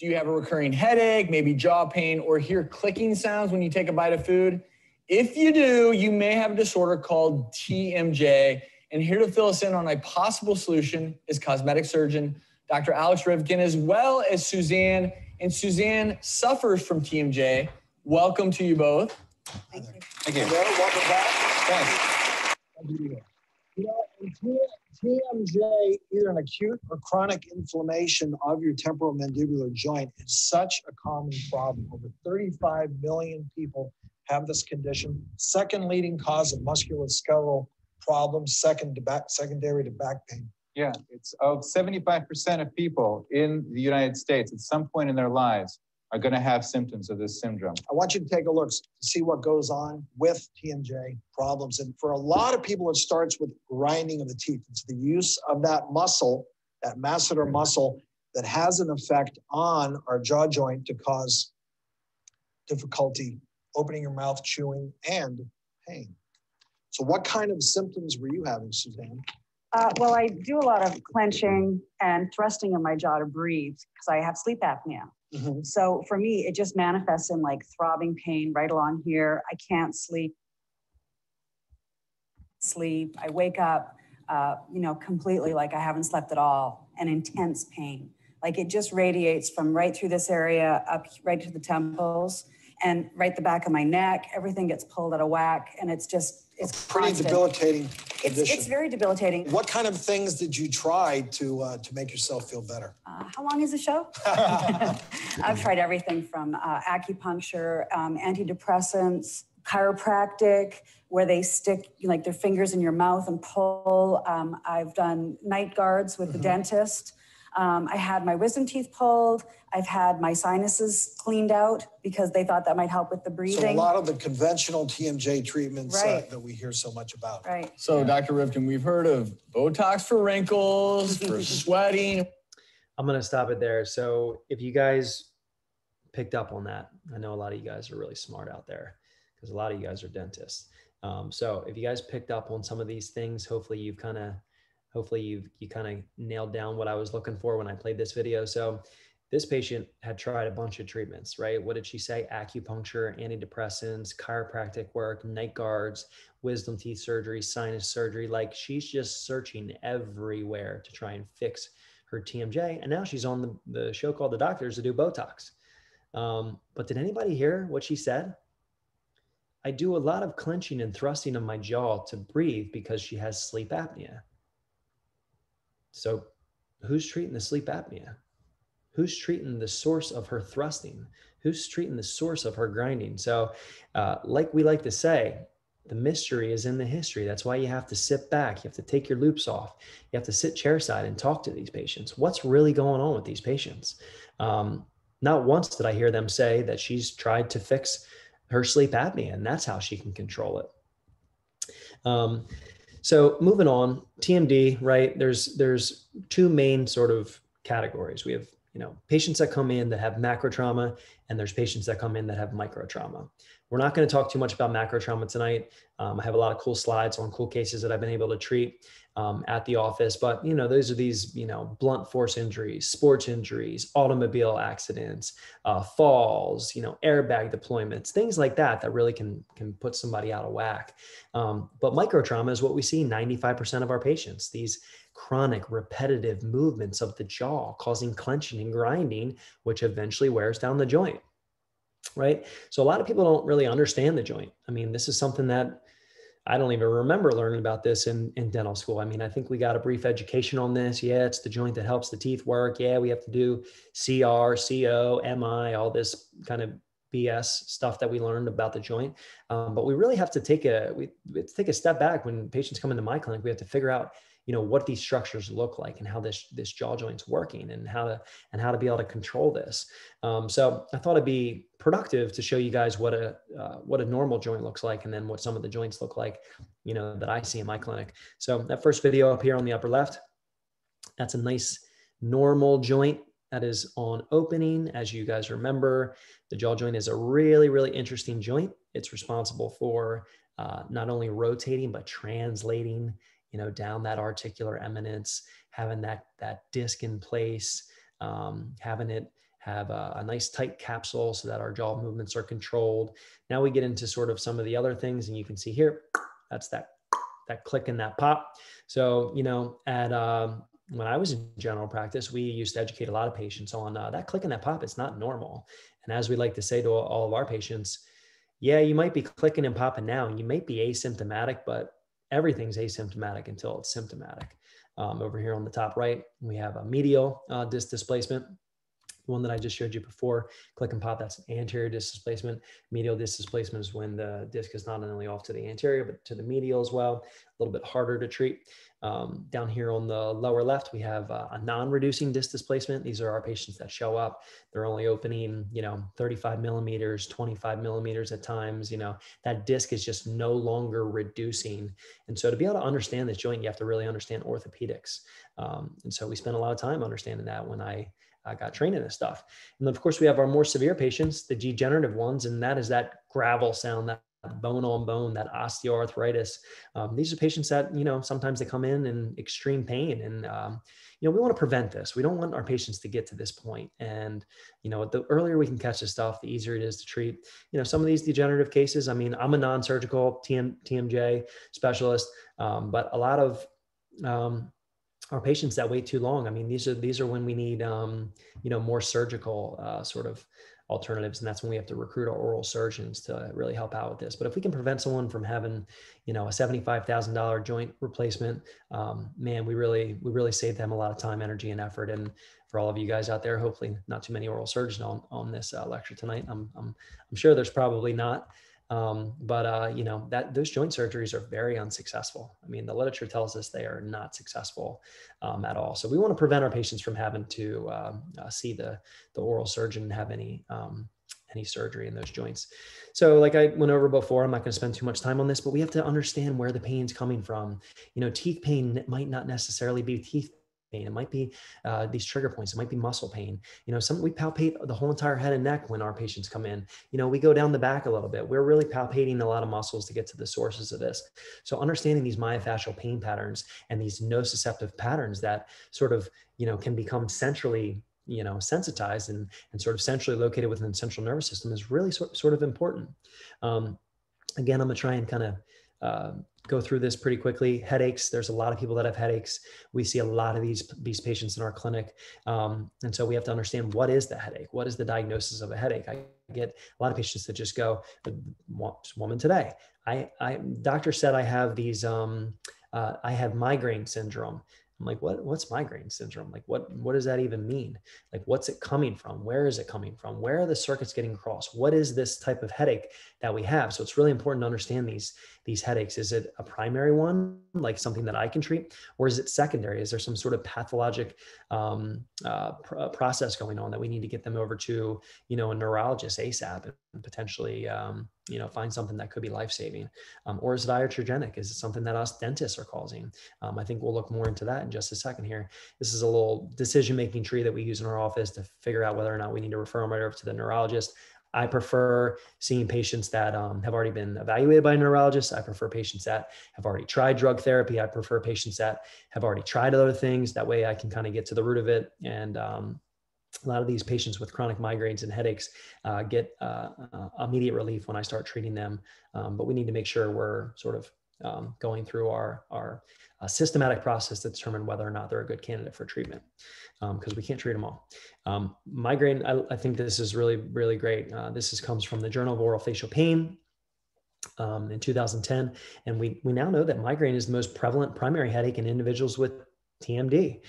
Do you have a recurring headache, maybe jaw pain, or hear clicking sounds when you take a bite of food? If you do, you may have a disorder called TMJ. And here to fill us in on a possible solution is cosmetic surgeon Dr. Alex Rivkin, as well as Suzanne. And Suzanne suffers from TMJ. Welcome to you both. Thank you. Thank you. welcome back. Thanks. You know, TMJ, either an acute or chronic inflammation of your temporal mandibular joint, is such a common problem. Over 35 million people have this condition. Second leading cause of musculoskeletal problems, second to back, secondary to back pain. Yeah, it's of seventy-five percent of people in the United States at some point in their lives are going to have symptoms of this syndrome. I want you to take a look see what goes on with TMJ problems. And for a lot of people, it starts with grinding of the teeth. It's the use of that muscle, that masseter muscle, that has an effect on our jaw joint to cause difficulty opening your mouth, chewing, and pain. So, what kind of symptoms were you having, Suzanne? Uh, well, I do a lot of clenching and thrusting in my jaw to breathe because I have sleep apnea. Mhm. So for me, it just manifests in like throbbing pain right along here. I can't sleep. Sleep. I wake up, uh, you know, completely like I haven't slept at all, and intense pain. Like it just radiates from right through this area up right to the temples and right the back of my neck. Everything gets pulled out of whack, and it's just it's Pretty constant. debilitating It's, condition. it's very debilitating. what kind of things did you try to uh, to make yourself feel better? Uh, how long is the show? I've tried everything from uh, acupuncture, um, antidepressants, chiropractic, where they stick like their fingers in your mouth and pull. Um, I've done night guards with the Mhm. dentist. Um, I had my wisdom teeth pulled. I've had my sinuses cleaned out because they thought that might help with the breathing. So a lot of the conventional TMJ treatments uh, that we hear so much about. right. So, Dr. Rivkin, we've heard of Botox for wrinkles, for sweating. I'm going to stop it there. So if you guys picked up on that, I know a lot of you guys are really smart out there because a lot of you guys are dentists. Um, so if you guys picked up on some of these things, hopefully you've kind of, hopefully you've you kind of nailed down what I was looking for when I played this video. So this patient had tried a bunch of treatments, right? What did she say? Acupuncture, antidepressants, chiropractic work, night guards, wisdom teeth surgery, sinus surgery. Like she's just searching everywhere to try and fix her TMJ. And now she's on the, the show called The Doctors to do Botox. Um, but did anybody hear what she said? I do a lot of clenching and thrusting of my jaw to breathe because she has sleep apnea. So, who's treating the sleep apnea? Who's treating the source of her thrusting? Who's treating the source of her grinding? So, uh, like we like to say, the mystery is in the history. That's why you have to sit back. You have to take your loupes off. You have to sit chairside and talk to these patients. What's really going on with these patients? Um, not once did I hear them say that she's tried to fix her sleep apnea, and that's how she can control it. Um, so moving on, TMD, right? There's there's two main sort of categories. We have you know patients that come in that have macro trauma, and there's patients that come in that have micro trauma. We're not going to talk too much about macro trauma tonight. Um, I have a lot of cool slides on cool cases that I've been able to treat um, at the office, but you know those are these you know blunt force injuries, sports injuries, automobile accidents, uh, falls, you know airbag deployments, things like that that really can can put somebody out of whack. Um, but micro trauma is what we see 95% of our patients. These chronic repetitive movements of the jaw causing clenching and grinding, which eventually wears down the joint right? So a lot of people don't really understand the joint. I mean, this is something that I don't even remember learning about this in, in dental school. I mean, I think we got a brief education on this. Yeah, it's the joint that helps the teeth work. Yeah, we have to do CR, CO, MI, all this kind of BS stuff that we learned about the joint. Um, but we really have to take a we, we have to take a step back when patients come into my clinic. We have to figure out you know what these structures look like and how this this jaw joint's working and how to and how to be able to control this. Um, so i thought it'd be productive to show you guys what a uh, what a normal joint looks like and then what some of the joints look like you know that i see in my clinic. So that first video up here on the upper left that's a nice normal joint that is on opening. As you guys remember the jaw joint is a really really interesting joint. It's responsible for uh, not only rotating but translating you know, down that articular eminence, having that that disc in place, um, having it have a, a, nice tight capsule so that our jaw movements are controlled. Now we get into sort of some of the other things, and you can see here, that's that that click and that pop. So you know, at um, when I was in general practice, we used to educate a lot of patients on uh, that click and that pop. It's not normal, and as we like to say to all of our patients, yeah, you might be clicking and popping now, and you might be asymptomatic, but everything's asymptomatic until it's symptomatic. Um, over here on the top right, we have a medial uh, disc displacement. One that I just showed you before, click and pop, that's an anterior disc displacement. Medial disc displacement is when the disc is not only off to the anterior, but to the medial as well. A little bit harder to treat. Um, down here on the lower left, we have uh, a non-reducing disc displacement. These are our patients that show up. They're only opening, you know, 35 millimeters, 25 millimeters at times. You know, that disc is just no longer reducing. And so to be able to understand this joint, you have to really understand orthopedics. Um, and so we spend a lot of time understanding that when I uh, got trained in this stuff. And of course, we have our more severe patients, the degenerative ones, and that is that gravel sound, that bone on bone, that osteoarthritis. Um, these are patients that, you know, sometimes they come in in extreme pain. And, um, you know, we want to prevent this. We don't want our patients to get to this point. And, you know, the earlier we can catch this stuff, the easier it is to treat. You know, some of these degenerative cases, I mean, I'm a non surgical TM, TMJ specialist, um, but a lot of, um, our patients that wait too long. I mean, these are these are when we need um, you know more surgical uh, sort of alternatives, and that's when we have to recruit our oral surgeons to really help out with this. But if we can prevent someone from having you know a seventy-five thousand dollar joint replacement, um, man, we really we really save them a lot of time, energy, and effort. And for all of you guys out there, hopefully not too many oral surgeons on on this uh, lecture tonight. I'm I'm I'm sure there's probably not. Um, but uh, you know that those joint surgeries are very unsuccessful. I mean, the literature tells us they are not successful um, at all. So we want to prevent our patients from having to uh, uh, see the the oral surgeon and have any um, any surgery in those joints. So, like I went over before, I'm not going to spend too much time on this, but we have to understand where the pain's coming from. You know, teeth pain might not necessarily be teeth pain. It might be uh, these trigger points. It might be muscle pain. You know, some we palpate the whole entire head and neck when our patients come in. You know, we go down the back a little bit. We're really palpating a lot of muscles to get to the sources of this. So understanding these myofascial pain patterns and these nociceptive patterns that sort of you know can become centrally you know sensitized and and sort of centrally located within the central nervous system is really sort, sort of important. Um, again, I'm gonna try and kind of uh, go through this pretty quickly. Headaches. There's a lot of people that have headaches. We see a lot of these these patients in our clinic, um, and so we have to understand what is the headache. What is the diagnosis of a headache? I get a lot of patients that just go, "Woman today, I, I doctor said I have these. Um, uh, I have migraine syndrome." I'm like, what, what's migraine syndrome? Like, what, what does that even mean? Like, what's it coming from? Where is it coming from? Where are the circuits getting crossed? What is this type of headache that we have? So it's really important to understand these, these headaches. Is it a primary one, like something that I can treat, or is it secondary? Is there some sort of pathologic um, uh, pr- uh, process going on that we need to get them over to, you know, a neurologist ASAP and potentially, um, you know, find something that could be life-saving? Um, or is it iatrogenic? Is it something that us dentists are causing? Um, I think we'll look more into that in just a second here. This is a little decision-making tree that we use in our office to figure out whether or not we need to refer them right over to the neurologist. I prefer seeing patients that um, have already been evaluated by a neurologist. I prefer patients that have already tried drug therapy. I prefer patients that have already tried other things. That way I can kind of get to the root of it. And um, a lot of these patients with chronic migraines and headaches uh, get uh, uh, immediate relief when I start treating them. Um, but we need to make sure we're sort of um, going through our, our uh, systematic process to determine whether or not they're a good candidate for treatment because um, we can't treat them all. Um, migraine, I, I, think this is really, really great. Uh, this is, comes from the Journal of Orofacial Pain um, in 2010. And we, we now know that migraine is the most prevalent primary headache in individuals with TMD.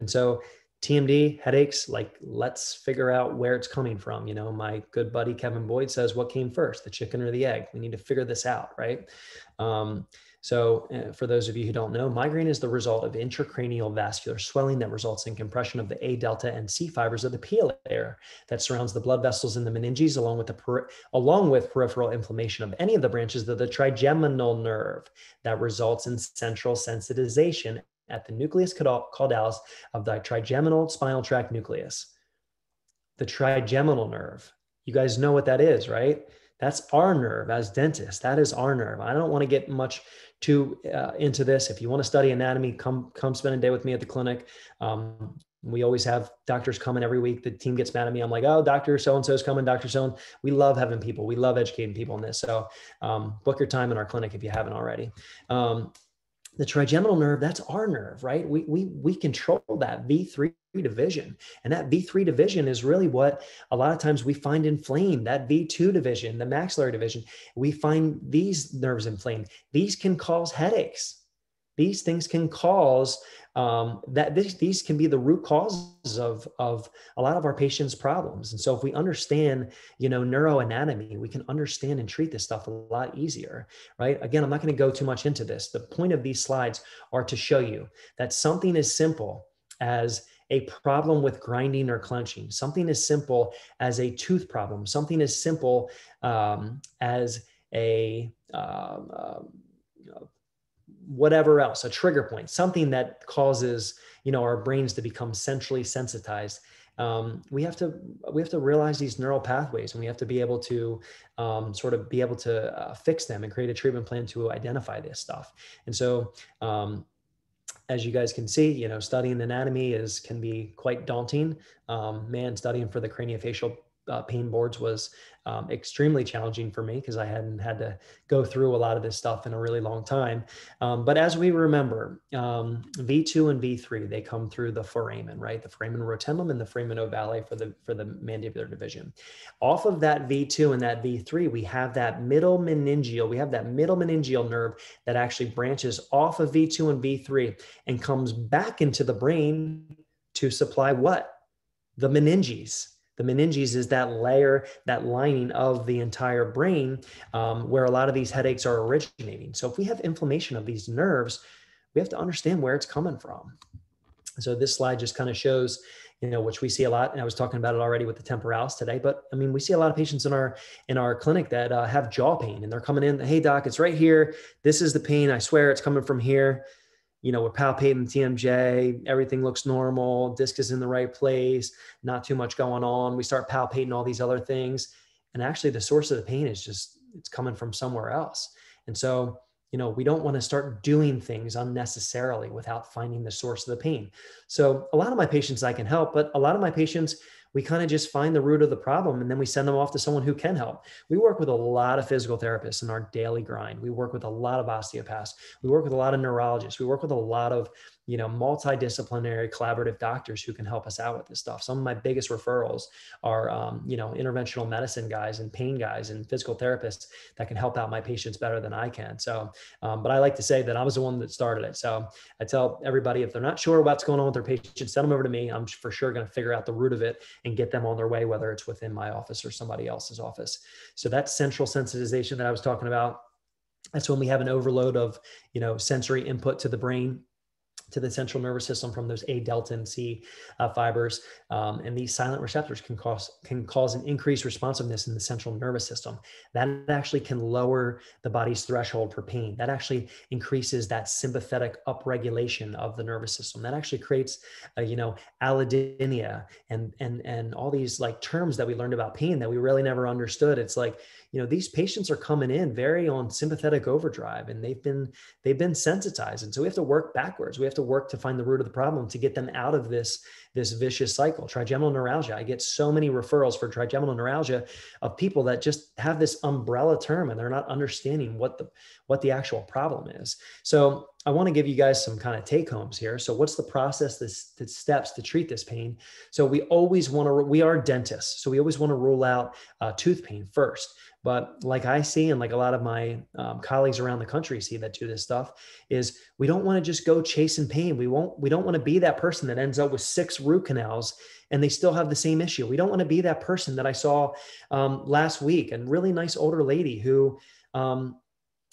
And so TMD headaches, like let's figure out where it's coming from. You know, my good buddy Kevin Boyd says, what came first, the chicken or the egg? We need to figure this out, right? Um, so, uh, for those of you who don't know, migraine is the result of intracranial vascular swelling that results in compression of the A delta and C fibers of the pia layer that surrounds the blood vessels in the meninges, along with the along with peripheral inflammation of any of the branches of the trigeminal nerve that results in central sensitization at the nucleus caudalis of the trigeminal spinal tract nucleus. The trigeminal nerve. You guys know what that is, right? That's our nerve as dentists. That is our nerve. I don't want to get much too uh, into this. If you want to study anatomy, come come spend a day with me at the clinic. Um, we always have doctors coming every week. The team gets mad at me. I'm like, oh, Doctor So and So is coming. Doctor So. We love having people. We love educating people in this. So um, book your time in our clinic if you haven't already. Um, the trigeminal nerve, that's our nerve, right? We, we, we control that V3 division. And that V3 division is really what a lot of times we find inflamed, that V2 division, the maxillary division. We find these nerves inflamed. These can cause headaches. These things can cause um, that this, these can be the root causes of, of a lot of our patients' problems. And so if we understand, you know, neuroanatomy, we can understand and treat this stuff a lot easier, right? Again, I'm not going to go too much into this. The point of these slides are to show you that something as simple as a problem with grinding or clenching, something as simple as a tooth problem, something as simple um, as a um, uh, whatever else, a trigger point, something that causes you know our brains to become centrally sensitized. Um, we have to we have to realize these neural pathways and we have to be able to um, sort of be able to uh, fix them and create a treatment plan to identify this stuff and so um, as you guys can see, you know, studying anatomy is can be quite daunting. Um, man, studying for the craniofacial uh, pain boards was um, extremely challenging for me because I hadn't had to go through a lot of this stuff in a really long time. Um, but as we remember, um, V2 and V3 they come through the foramen, right? The foramen rotundum and the foramen ovale for the for the mandibular division. Off of that V2 and that V3, we have that middle meningeal. We have that middle meningeal nerve that actually branches off of V2 and V3 and comes back into the brain to supply what? The meninges the meninges is that layer, that lining of the entire brain um, where a lot of these headaches are originating. So if we have inflammation of these nerves, we have to understand where it's coming from. So this slide just kind of shows, you know, which we see a lot, and I was talking about it already with the temporalis today. But I mean, we see a lot of patients in our in our clinic that uh, have jaw pain, and they're coming in. Hey, doc, it's right here. This is the pain. I swear, it's coming from here you know, we're palpating TMJ, everything looks normal, disc is in the right place, not too much going on. We start palpating all these other things. And actually the source of the pain is just, it's coming from somewhere else. And so, you know, we don't want to start doing things unnecessarily without finding the source of the pain. So a lot of my patients I can help, but a lot of my patients, we kind of just find the root of the problem and then we send them off to someone who can help. We work with a lot of physical therapists in our daily grind. We work with a lot of osteopaths. We work with a lot of neurologists. We work with a lot of you know multidisciplinary collaborative doctors who can help us out with this stuff. Some of my biggest referrals are um, you know interventional medicine guys and pain guys and physical therapists that can help out my patients better than i can. So um, but i like to say that i was the one that started it. So i tell everybody if they're not sure what's going on with their patients send them over to me. I'm for sure going to figure out the root of it and get them on their way whether it's within my office or somebody else's office. So that's central sensitization that i was talking about. That's when we have an overload of you know sensory input to the brain to the central nervous system from those A delta and C uh, fibers. Um, and these silent receptors can cause can cause an increased responsiveness in the central nervous system. That actually can lower the body's threshold for pain. That actually increases that sympathetic upregulation of the nervous system. That actually creates, uh, you know, allodynia and and and all these like terms that we learned about pain that we really never understood. It's like you know these patients are coming in very on sympathetic overdrive and they've been they've been sensitized and so we have to work backwards we have to work to find the root of the problem to get them out of this this vicious cycle trigeminal neuralgia i get so many referrals for trigeminal neuralgia of people that just have this umbrella term and they're not understanding what the what the actual problem is so I want to give you guys some kind of take homes here. So, what's the process, the, the steps to treat this pain? So, we always want to, we are dentists. So, we always want to rule out uh, tooth pain first. But like I see, and like a lot of my um, colleagues around the country see that do this stuff, is we don't want to just go chasing pain. We won't. We don't want to be that person that ends up with six root canals and they still have the same issue. We don't want to be that person that I saw um, last week, and really nice older lady who. Um,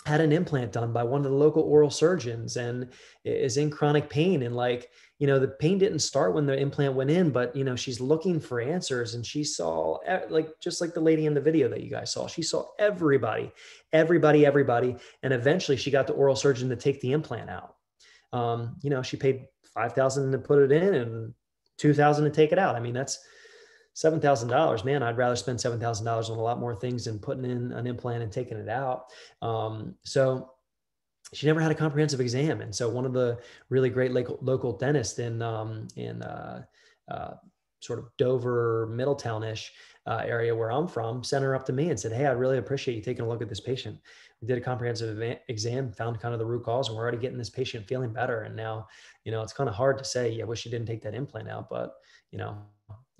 had an implant done by one of the local oral surgeons and is in chronic pain. And like you know the pain didn't start when the implant went in but you know she's looking for answers. And she saw like just like the lady in the video that you guys saw she saw everybody everybody everybody. And eventually she got the oral surgeon to take the implant out. Um, you know she paid 5000 to put it in and 2000 to take it out. I mean that's $7,000, man, I'd rather spend $7,000 on a lot more things than putting in an implant and taking it out. Um, so she never had a comprehensive exam. And so one of the really great local, local dentists in, um, in uh, uh, sort of Dover, Middletown-ish uh, area where I'm from, sent her up to me and said, Hey, I really appreciate you taking a look at this patient. We did a comprehensive exam, found kind of the root cause, and we're already getting this patient feeling better. And now, you know, it's kind of hard to say, yeah, I wish you didn't take that implant out, but you know,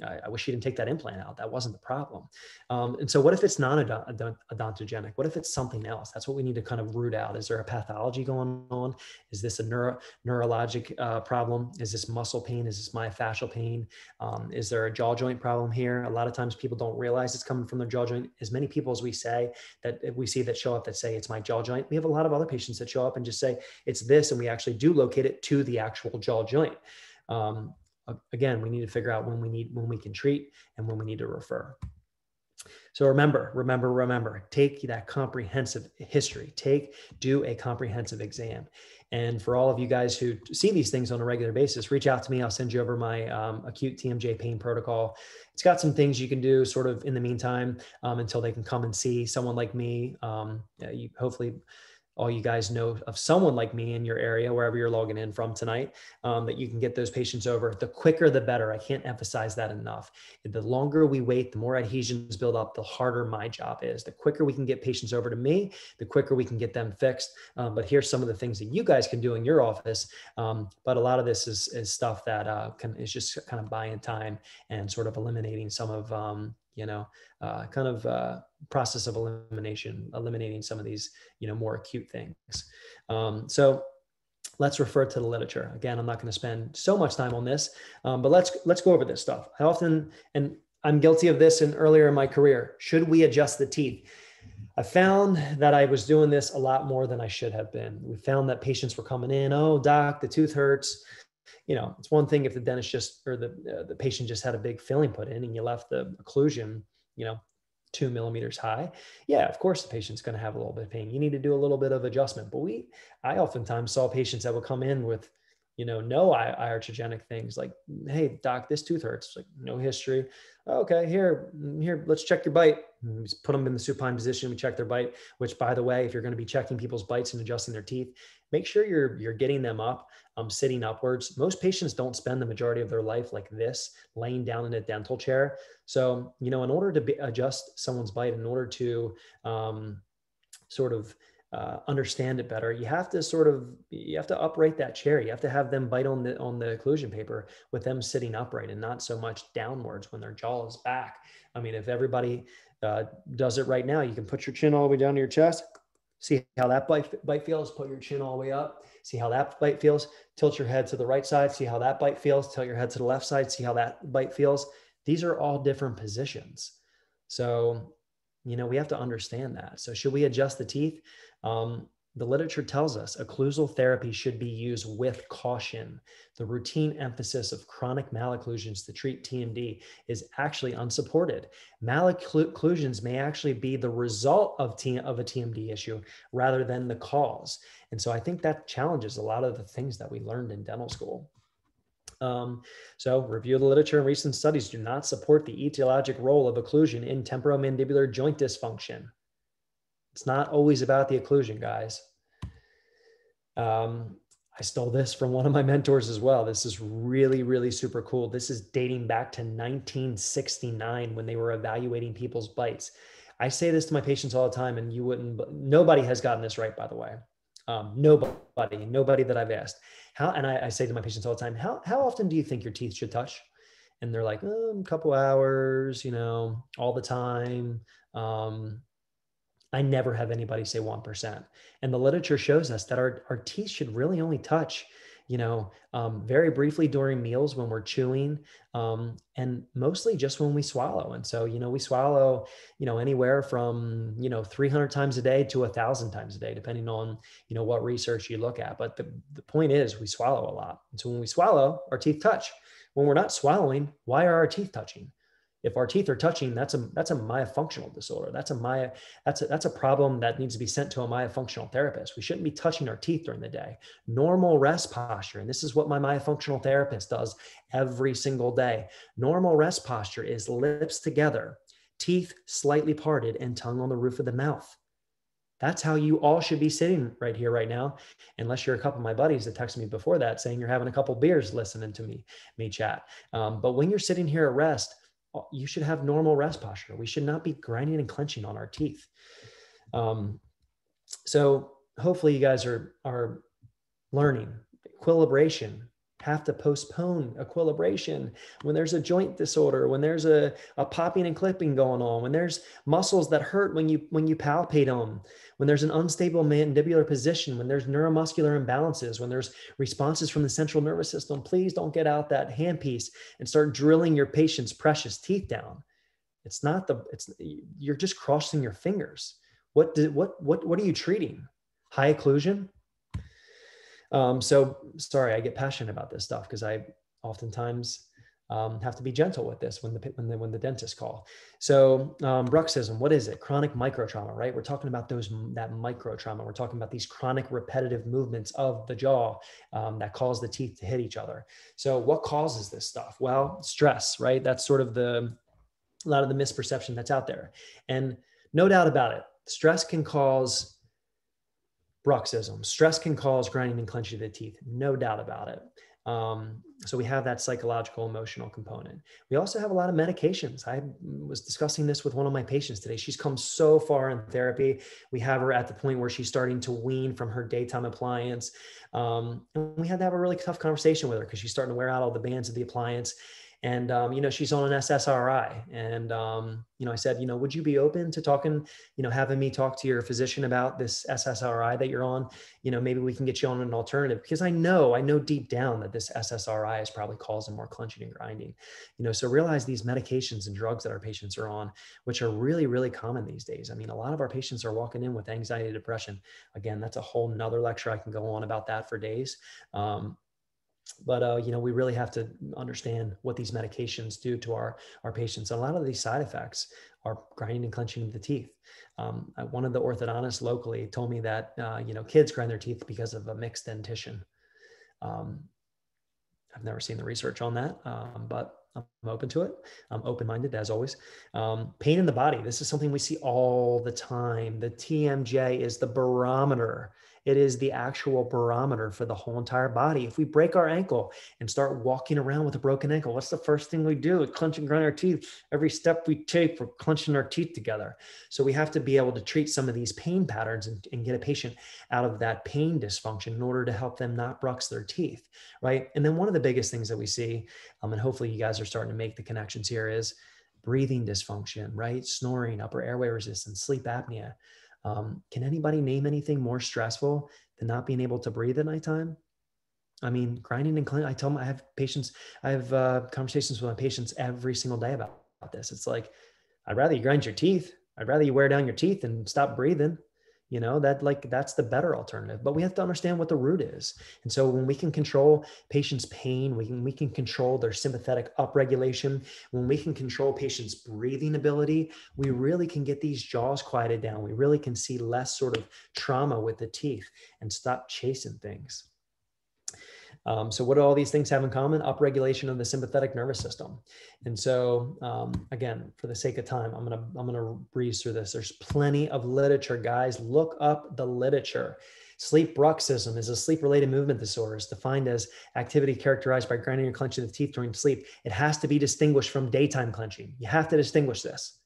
I, I wish you didn't take that implant out. That wasn't the problem. Um, and so, what if it's non odontogenic? What if it's something else? That's what we need to kind of root out. Is there a pathology going on? Is this a neuro, neurologic uh, problem? Is this muscle pain? Is this myofascial pain? Um, is there a jaw joint problem here? A lot of times people don't realize it's coming from their jaw joint. As many people as we say that we see that show up that say it's my jaw joint, we have a lot of other patients that show up and just say it's this, and we actually do locate it to the actual jaw joint. Um, again, we need to figure out when we need when we can treat and when we need to refer. So remember, remember, remember, take that comprehensive history, take, do a comprehensive exam. And for all of you guys who see these things on a regular basis, reach out to me. I'll send you over my um, acute TMJ pain protocol. It's got some things you can do sort of in the meantime um, until they can come and see someone like me. Um, you hopefully all you guys know of someone like me in your area, wherever you're logging in from tonight, um, that you can get those patients over. The quicker, the better. I can't emphasize that enough. The longer we wait, the more adhesions build up, the harder my job is. The quicker we can get patients over to me, the quicker we can get them fixed. Um, but here's some of the things that you guys can do in your office. Um, but a lot of this is, is stuff that uh, can, is just kind of buying time and sort of eliminating some of um, you know, uh, kind of uh, process of elimination, eliminating some of these, you know, more acute things. Um, so let's refer to the literature. Again, I'm not going to spend so much time on this, um, but let's let's go over this stuff. I often, and I'm guilty of this in earlier in my career. Should we adjust the teeth? I found that I was doing this a lot more than I should have been. We found that patients were coming in, oh, doc, the tooth hurts you know, it's one thing if the dentist just or the uh, the patient just had a big filling put in and you left the occlusion, you know, two millimeters high. Yeah, of course the patient's going to have a little bit of pain. You need to do a little bit of adjustment. But we, I oftentimes saw patients that would come in with, you know, no iatrogenic things like, hey, doc, this tooth hurts. Like no history. Okay, here, here, let's check your bite. We put them in the supine position. We check their bite. Which, by the way, if you're going to be checking people's bites and adjusting their teeth, make sure you're you're getting them up um, sitting upwards most patients don't spend the majority of their life like this laying down in a dental chair so you know in order to be, adjust someone's bite in order to um, sort of uh, understand it better you have to sort of you have to upright that chair you have to have them bite on the on the occlusion paper with them sitting upright and not so much downwards when their jaw is back i mean if everybody uh, does it right now you can put your chin all the way down to your chest See how that bite, bite feels. Put your chin all the way up. See how that bite feels. Tilt your head to the right side. See how that bite feels. Tilt your head to the left side. See how that bite feels. These are all different positions. So, you know, we have to understand that. So, should we adjust the teeth? Um, the literature tells us occlusal therapy should be used with caution. The routine emphasis of chronic malocclusions to treat TMD is actually unsupported. Malocclusions may actually be the result of, T- of a TMD issue rather than the cause. And so I think that challenges a lot of the things that we learned in dental school. Um, so, review the literature and recent studies do not support the etiologic role of occlusion in temporomandibular joint dysfunction. It's not always about the occlusion, guys. Um, I stole this from one of my mentors as well. This is really, really super cool. This is dating back to 1969 when they were evaluating people's bites. I say this to my patients all the time, and you wouldn't, nobody has gotten this right, by the way. Um, nobody, nobody that I've asked. How, and I, I, say to my patients all the time, how, how often do you think your teeth should touch? And they're like, oh, a couple hours, you know, all the time. Um, I never have anybody say 1%. And the literature shows us that our, our teeth should really only touch, you know, um, very briefly during meals when we're chewing um, and mostly just when we swallow. And so, you know, we swallow, you know, anywhere from, you know, 300 times a day to a thousand times a day, depending on, you know, what research you look at. But the, the point is we swallow a lot. And so when we swallow, our teeth touch. When we're not swallowing, why are our teeth touching? If our teeth are touching that's a that's a myofunctional disorder. That's a myo that's a, that's a problem that needs to be sent to a myofunctional therapist. We shouldn't be touching our teeth during the day. Normal rest posture and this is what my myofunctional therapist does every single day. Normal rest posture is lips together teeth slightly parted and tongue on the roof of the mouth. That's how you all should be sitting right here, right now, unless you're a couple of my buddies that texted me before that saying you're having a couple beers listening to me, me chat. Um, but when you're sitting here at rest, you should have normal rest posture. We should not be grinding and clenching on our teeth. Um, so hopefully you guys are are learning equilibration. Have to postpone equilibration, when there's a joint disorder, when there's a, a popping and clipping going on, when there's muscles that hurt when you when you palpate them, when there's an unstable mandibular position, when there's neuromuscular imbalances, when there's responses from the central nervous system, please don't get out that handpiece and start drilling your patient's precious teeth down. It's not the it's you're just crossing your fingers. What did what what what are you treating? High occlusion? Um, so sorry, I get passionate about this stuff because I oftentimes um, have to be gentle with this when the when the when the dentists call. So um, bruxism, what is it? Chronic micro trauma, right? We're talking about those that micro trauma. We're talking about these chronic repetitive movements of the jaw um, that cause the teeth to hit each other. So what causes this stuff? Well, stress, right? That's sort of the a lot of the misperception that's out there, and no doubt about it, stress can cause bruxism. Stress can cause grinding and clenching of the teeth, no doubt about it. Um, so we have that psychological emotional component. We also have a lot of medications. I was discussing this with one of my patients today. She's come so far in therapy. We have her at the point where she's starting to wean from her daytime appliance. Um, and we had to have a really tough conversation with her because she's starting to wear out all the bands of the appliance and um, you know she's on an ssri and um, you know i said you know would you be open to talking you know having me talk to your physician about this ssri that you're on? You know maybe we can get you on an alternative. Because i know i know deep down that this ssri is probably causing more clenching and grinding. You know so realize these medications and drugs that our patients are on which are really really common these days. I mean a lot of our patients are walking in with anxiety depression. Again that's a whole nother lecture i can go on about that for days. Um, but uh, you know we really have to understand what these medications do to our our patients. And a lot of these side effects are grinding and clenching of the teeth. Um, one of the orthodontists locally told me that uh, you know kids grind their teeth because of a mixed dentition. Um, i've never seen the research on that um, but i'm open to it. I'm open-minded as always. Um, pain in the body. This is something we see all the time. The tmj is the barometer it is the actual barometer for the whole entire body. If we break our ankle and start walking around with a broken ankle, what's the first thing we do? We clench and grind our teeth. Every step we take, we're clenching our teeth together. So we have to be able to treat some of these pain patterns and, and get a patient out of that pain dysfunction in order to help them not brux their teeth, right? And then one of the biggest things that we see, um, and hopefully you guys are starting to make the connections here, is breathing dysfunction, right? Snoring, upper airway resistance, sleep apnea. Um, can anybody name anything more stressful than not being able to breathe at nighttime? I mean, grinding and cleaning. I tell them I have patients, I have uh, conversations with my patients every single day about, about this. It's like, I'd rather you grind your teeth. I'd rather you wear down your teeth and stop breathing you know that like that's the better alternative but we have to understand what the root is. And so when we can control patients pain we can we can control their sympathetic upregulation when we can control patients breathing ability we really can get these jaws quieted down. We really can see less sort of trauma with the teeth and stop chasing things um, so what do all these things have in common? Upregulation of the sympathetic nervous system. And so um, again, for the sake of time, I'm gonna I'm gonna breeze through this. There's plenty of literature, guys. Look up the literature. Sleep bruxism is a sleep-related movement disorder. It's defined as activity characterized by grinding or clenching the teeth during sleep. It has to be distinguished from daytime clenching. You have to distinguish this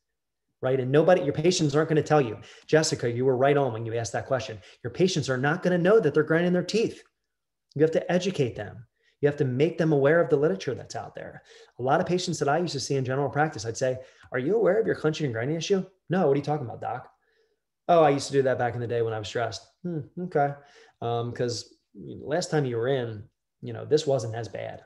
right? And nobody, your patients aren't going to tell you. Jessica, you were right on when you asked that question. Your patients are not going to know that they're grinding their teeth. You have to educate them. You have to make them aware of the literature that's out there. A lot of patients that I used to see in general practice, I'd say, Are you aware of your clenching and grinding issue? No, what are you talking about, doc? Oh, I used to do that back in the day when I was stressed. Hmm, okay. Because um, last time you were in, you know, this wasn't as bad.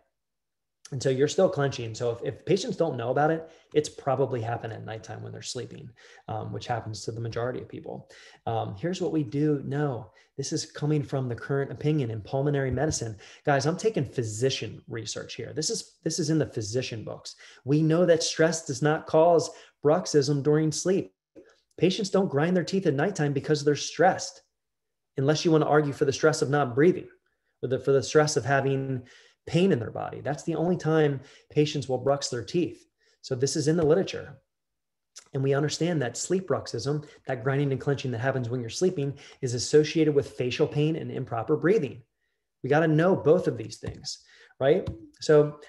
And so you're still clenching. So if, if patients don't know about it, it's probably happening at nighttime when they're sleeping, um, which happens to the majority of people. Um, here's what we do know. This is coming from the current opinion in pulmonary medicine. Guys, I'm taking physician research here. This is this is in the physician books. We know that stress does not cause bruxism during sleep. Patients don't grind their teeth at nighttime because they're stressed, unless you want to argue for the stress of not breathing, or the, for the stress of having pain in their body. That's the only time patients will brux their teeth. So this is in the literature. And we understand that sleep bruxism, that grinding and clenching that happens when you're sleeping, is associated with facial pain and improper breathing. We got to know both of these things, right? So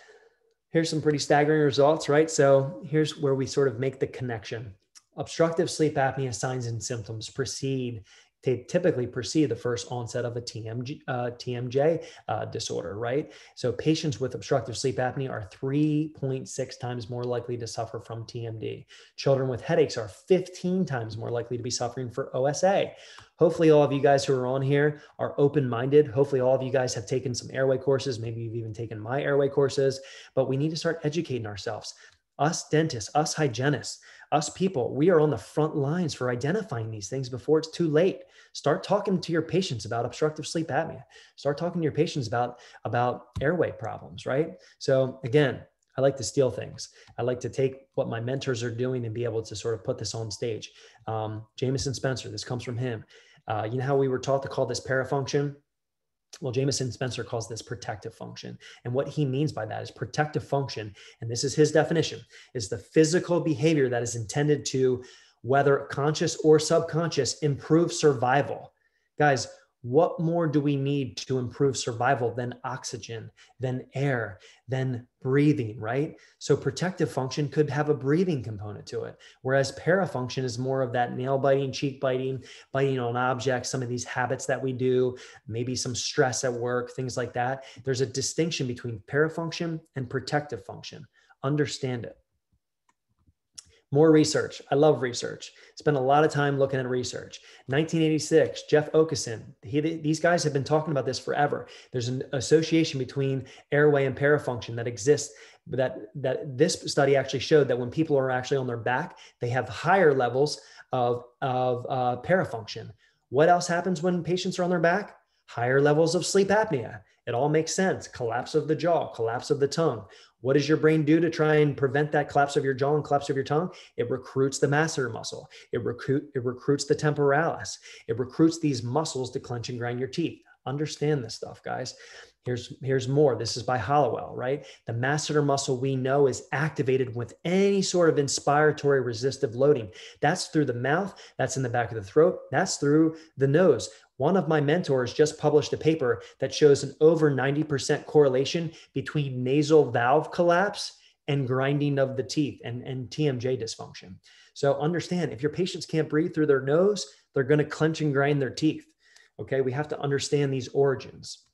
here's some pretty staggering results, right? So here's where we sort of make the connection. Obstructive sleep apnea signs and symptoms precede they typically precede the first onset of a TMJ, uh, TMJ uh, disorder, right? So patients with obstructive sleep apnea are 3.6 times more likely to suffer from TMD. Children with headaches are 15 times more likely to be suffering for OSA. Hopefully, all of you guys who are on here are open minded. Hopefully, all of you guys have taken some airway courses. Maybe you've even taken my airway courses, but we need to start educating ourselves. Us dentists, us hygienists, us people, we are on the front lines for identifying these things before it's too late. Start talking to your patients about obstructive sleep apnea. Start talking to your patients about, about airway problems, right? So, again, I like to steal things. I like to take what my mentors are doing and be able to sort of put this on stage. Um, Jamison Spencer, this comes from him. Uh, you know how we were taught to call this parafunction? Well, Jamison Spencer calls this protective function. And what he means by that is protective function, and this is his definition, is the physical behavior that is intended to, whether conscious or subconscious, improve survival. Guys, what more do we need to improve survival than oxygen, than air, than breathing, right? So protective function could have a breathing component to it, whereas parafunction is more of that nail biting, cheek biting, biting on objects, some of these habits that we do, maybe some stress at work, things like that. There's a distinction between parafunction and protective function. Understand it more research. I love research. Spend a lot of time looking at research. 1986, Jeff Okeson. He, these guys have been talking about this forever. There's an association between airway and parafunction that exists. That that this study actually showed that when people are actually on their back, they have higher levels of of uh, parafunction. What else happens when patients are on their back? Higher levels of sleep apnea. It all makes sense. Collapse of the jaw, collapse of the tongue. What does your brain do to try and prevent that collapse of your jaw and collapse of your tongue? It recruits the masseter muscle. It recruit it recruits the temporalis. It recruits these muscles to clench and grind your teeth. Understand this stuff, guys. Here's here's more. This is by Hollowell, right? The masseter muscle we know is activated with any sort of inspiratory resistive loading. That's through the mouth, that's in the back of the throat, that's through the nose. One of my mentors just published a paper that shows an over 90% correlation between nasal valve collapse and grinding of the teeth and, and TMJ dysfunction. So understand if your patients can't breathe through their nose, they're going to clench and grind their teeth. Okay, we have to understand these origins.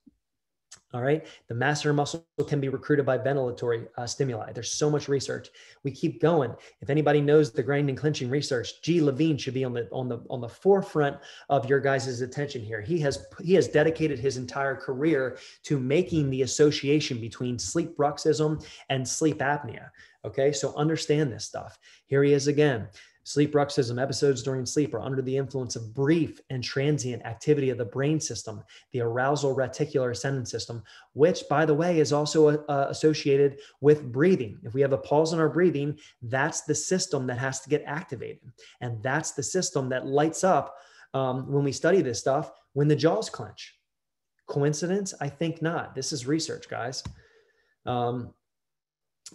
All right. The masseter muscle can be recruited by ventilatory uh, stimuli. There's so much research. We keep going. If anybody knows the grinding clenching research, G. Lavigne should be on the on the on the forefront of your guys' attention here. He has he has dedicated his entire career to making the association between sleep bruxism and sleep apnea. Okay, so understand this stuff. Here he is again. Sleep bruxism episodes during sleep are under the influence of brief and transient activity of the brain system, the arousal reticular ascendant system, which, by the way, is also uh, associated with breathing. If we have a pause in our breathing, that's the system that has to get activated. And that's the system that lights up um, when we study this stuff when the jaws clench. Coincidence? I think not. This is research, guys. Um,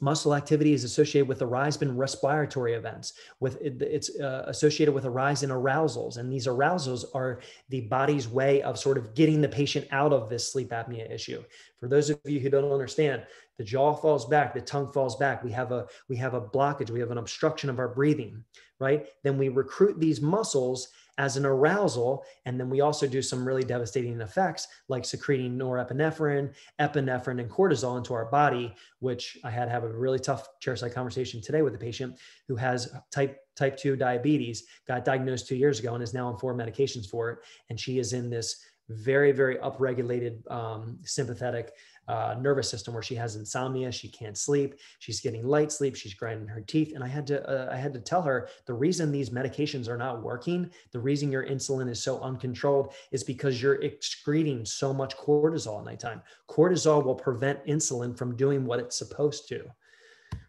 muscle activity is associated with a rise in respiratory events with it's uh, associated with a rise in arousals and these arousals are the body's way of sort of getting the patient out of this sleep apnea issue. For those of you who don't understand the jaw falls back the tongue falls back. We have a we have a blockage we have an obstruction of our breathing right? Then we recruit these muscles as an arousal. And then we also do some really devastating effects like secreting norepinephrine, epinephrine, and cortisol into our body, which I had to have a really tough chairside conversation today with a patient who has type type 2 diabetes, got diagnosed two years ago and is now on four medications for it. And she is in this very, very upregulated um, sympathetic uh, nervous system where she has insomnia, she can't sleep, she's getting light sleep, she's grinding her teeth, and I had to uh, I had to tell her the reason these medications are not working, the reason your insulin is so uncontrolled is because you're excreting so much cortisol at nighttime. Cortisol will prevent insulin from doing what it's supposed to.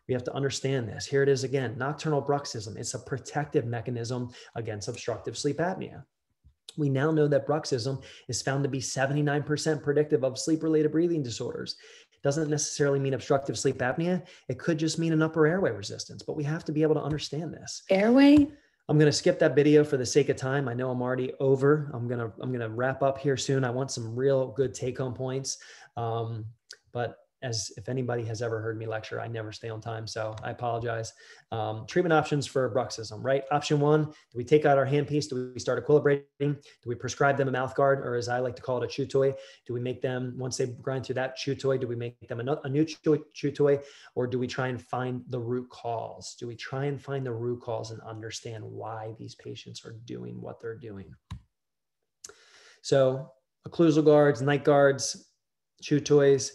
We have to understand this. Here it is again nocturnal bruxism. It's a protective mechanism against obstructive sleep apnea. We now know that bruxism is found to be 79% predictive of sleep related breathing disorders. It doesn't necessarily mean obstructive sleep apnea. It could just mean an upper airway resistance, but we have to be able to understand this. Airway? I'm going to skip that video for the sake of time. I know I'm already over. I'm going to I'm going to wrap up here soon. I want some real good take home points. Um, but as if anybody has ever heard me lecture, I never stay on time, so I apologize. Um, treatment options for bruxism, right? Option one: Do we take out our handpiece? Do we start equilibrating? Do we prescribe them a mouth guard, or as I like to call it, a chew toy? Do we make them once they grind through that chew toy? Do we make them a, a new chew toy, or do we try and find the root cause? Do we try and find the root cause and understand why these patients are doing what they're doing? So occlusal guards, night guards, chew toys,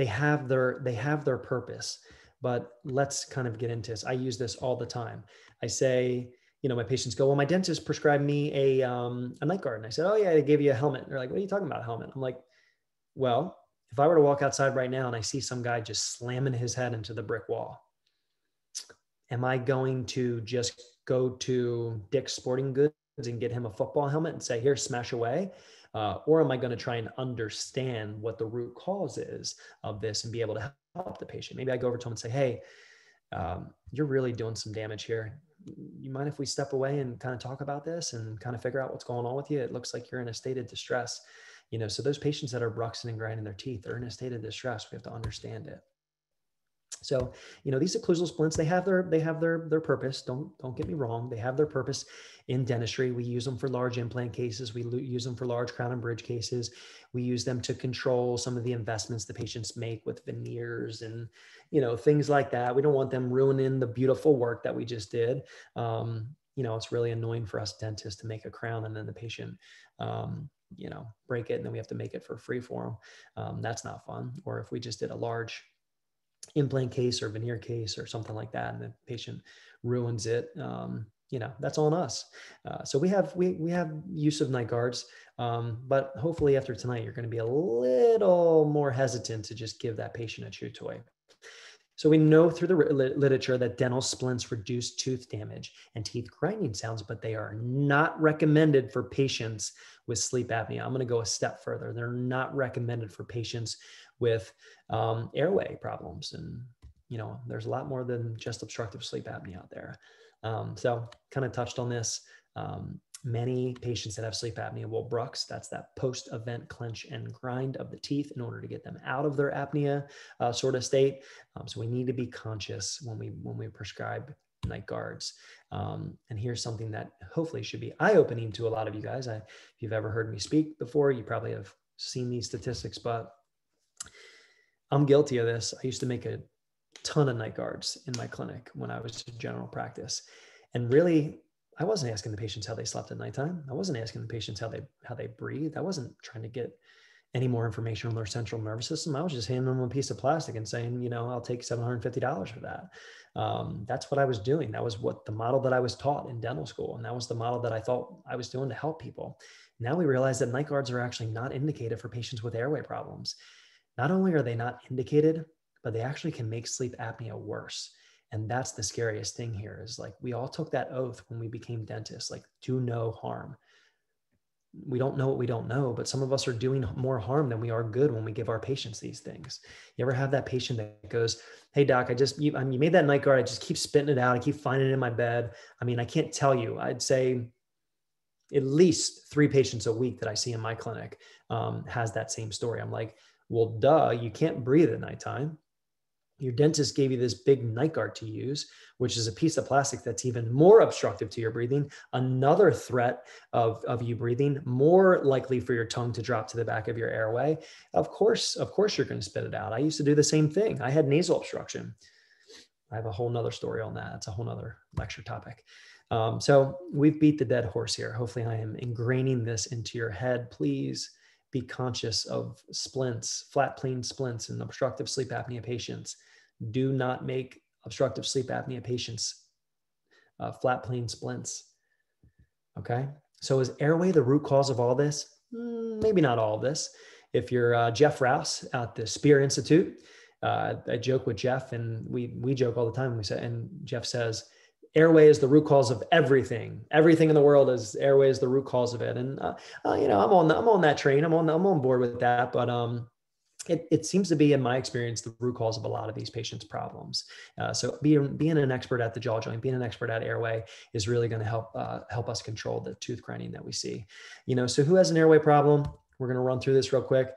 they have their they have their purpose. But let's kind of get into this. I use this all the time. I say, you know, my patients go, well, my dentist prescribed me a um, a night guard, and I said, oh yeah, they gave you a helmet. and they're like, what are you talking about, helmet? I'm like, well, if I were to walk outside right now and I see some guy just slamming his head into the brick wall, am I going to just go to Dick's Sporting Goods and get him a football helmet and say, here, smash away? Uh, or am I going to try and understand what the root cause is of this and be able to help the patient? Maybe I go over to him and say, hey, um, you're really doing some damage here. You mind if we step away and kind of talk about this and kind of figure out what's going on with you? It looks like you're in a state of distress. You know, so those patients that are bruxing and grinding their teeth, they're in a state of distress. We have to understand it. So, you know, these occlusal splints, they have their they have their their purpose. Don't don't get me wrong. They have their purpose in dentistry. We use them for large implant cases. We use them for large crown and bridge cases. We use them to control some of the investments the patients make with veneers and you know things like that. We don't want them ruining the beautiful work that we just did. Um, you know, it's really annoying for us dentists to make a crown and then the patient um, you know break it and then we have to make it for free for them. Um, that's not fun. Or if we just did a large implant case or veneer case or something like that, and the patient ruins it, um, you know that's on us. Uh, so we have we we have use of night guards, um, but hopefully after tonight you're going to be a little more hesitant to just give that patient a chew toy. So we know through the literature that dental splints reduce tooth damage and teeth grinding sounds, but they are not recommended for patients with sleep apnea. I'm going to go a step further. They're not recommended for patients with um, airway problems. And, you know, there's a lot more than just obstructive sleep apnea out there. Um, so, kind of touched on this. Um, many patients that have sleep apnea will brux. That's that post event clench and grind of the teeth in order to get them out of their apnea uh, sort of state. Um, so, we need to be conscious when we when we prescribe night guards. Um, and here's something that hopefully should be eye opening to a lot of you guys. I, if you've ever heard me speak before, you probably have seen these statistics, but I'm guilty of this. I used to make a ton of night guards in my clinic when I was in general practice. And really, I wasn't asking the patients how they slept at nighttime. I wasn't asking the patients how they how they breathed. I wasn't trying to get any more information on their central nervous system. I was just handing them a piece of plastic and saying, you know, I'll take $750 for that. Um, that's what I was doing. That was what the model that I was taught in dental school. And that was the model that I thought I was doing to help people. Now we realize that night guards are actually not indicated for patients with airway problems not only are they not indicated, but they actually can make sleep apnea worse. And that's the scariest thing here is like we all took that oath when we became dentists, like do no harm. We don't know what we don't know, but some of us are doing more harm than we are good when we give our patients these things. You ever have that patient that goes, Hey doc, I just, you, I mean, you made that night guard. I just keep spitting it out. I keep finding it in my bed. I mean, I can't tell you, I'd say at least three patients a week that I see in my clinic um, has that same story. I'm like, well, duh, you can't breathe at nighttime. Your dentist gave you this big night guard to use, which is a piece of plastic that's even more obstructive to your breathing, another threat of, of you breathing, more likely for your tongue to drop to the back of your airway. Of course, of course, you're going to spit it out. I used to do the same thing. I had nasal obstruction. I have a whole nother story on that. It's a whole nother lecture topic. Um, so we've beat the dead horse here. Hopefully, I am ingraining this into your head. Please be conscious of splints, flat plane splints in obstructive sleep apnea patients. Do not make obstructive sleep apnea patients uh, flat plane splints. Okay. So is airway the root cause of all this? Mm, maybe not all of this. If you're uh, Jeff Rouse at the Spear Institute, uh, I joke with Jeff, and we we joke all the time. We say, and Jeff says, airway is the root cause of everything. Everything in the world is airway is the root cause of it. And uh, uh, you know, I'm on the, I'm on that train. I'm on I'm on board with that. But um, it, it seems to be, in my experience, the root cause of a lot of these patients' problems. Uh, so being being an expert at the jaw joint, being an expert at airway, is really going to help uh, help us control the tooth grinding that we see. You know, so who has an airway problem? We're going to run through this real quick.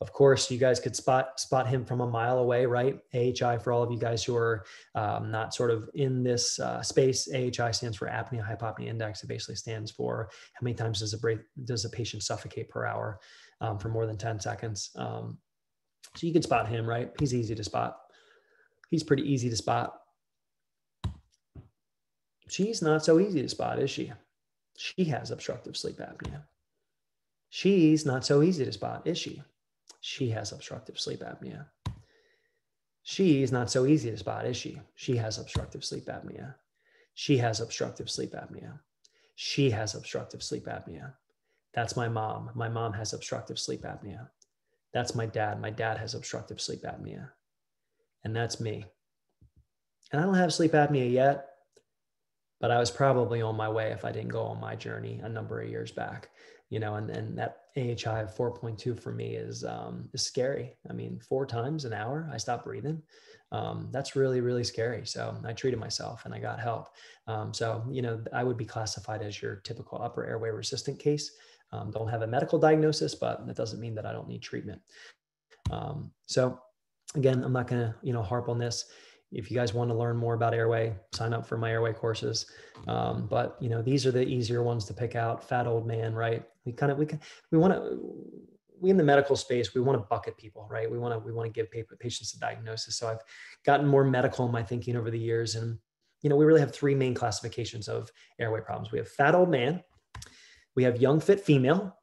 Of course, you guys could spot spot him from a mile away, right? AHI for all of you guys who are um, not sort of in this uh, space. AHI stands for apnea hypopnea index. It basically stands for how many times does a break, does a patient suffocate per hour um, for more than 10 seconds. Um, so you can spot him, right? He's easy to spot. He's pretty easy to spot. She's not so easy to spot, is she? She has obstructive sleep apnea. She's not so easy to spot, is she? She has obstructive sleep apnea. She's not so easy to spot, is she? She has obstructive sleep apnea. She has obstructive sleep apnea. She has obstructive sleep apnea. That's my mom. My mom has obstructive sleep apnea. That's my dad. My dad has obstructive sleep apnea. And that's me. And I don't have sleep apnea yet, but I was probably on my way if I didn't go on my journey a number of years back. You know, and, and that AHI of 4.2 for me is um, is scary. I mean, four times an hour, I stopped breathing. Um, that's really, really scary. So I treated myself and I got help. Um, so, you know, I would be classified as your typical upper airway resistant case. Um, don't have a medical diagnosis, but that doesn't mean that I don't need treatment. Um, so again, I'm not going to, you know, harp on this. If you guys want to learn more about airway, sign up for my airway courses. Um, but you know, these are the easier ones to pick out. Fat old man, right? We kind of we we want to we in the medical space we want to bucket people, right? We want to we want to give patients a diagnosis. So I've gotten more medical in my thinking over the years, and you know, we really have three main classifications of airway problems. We have fat old man, we have young fit female,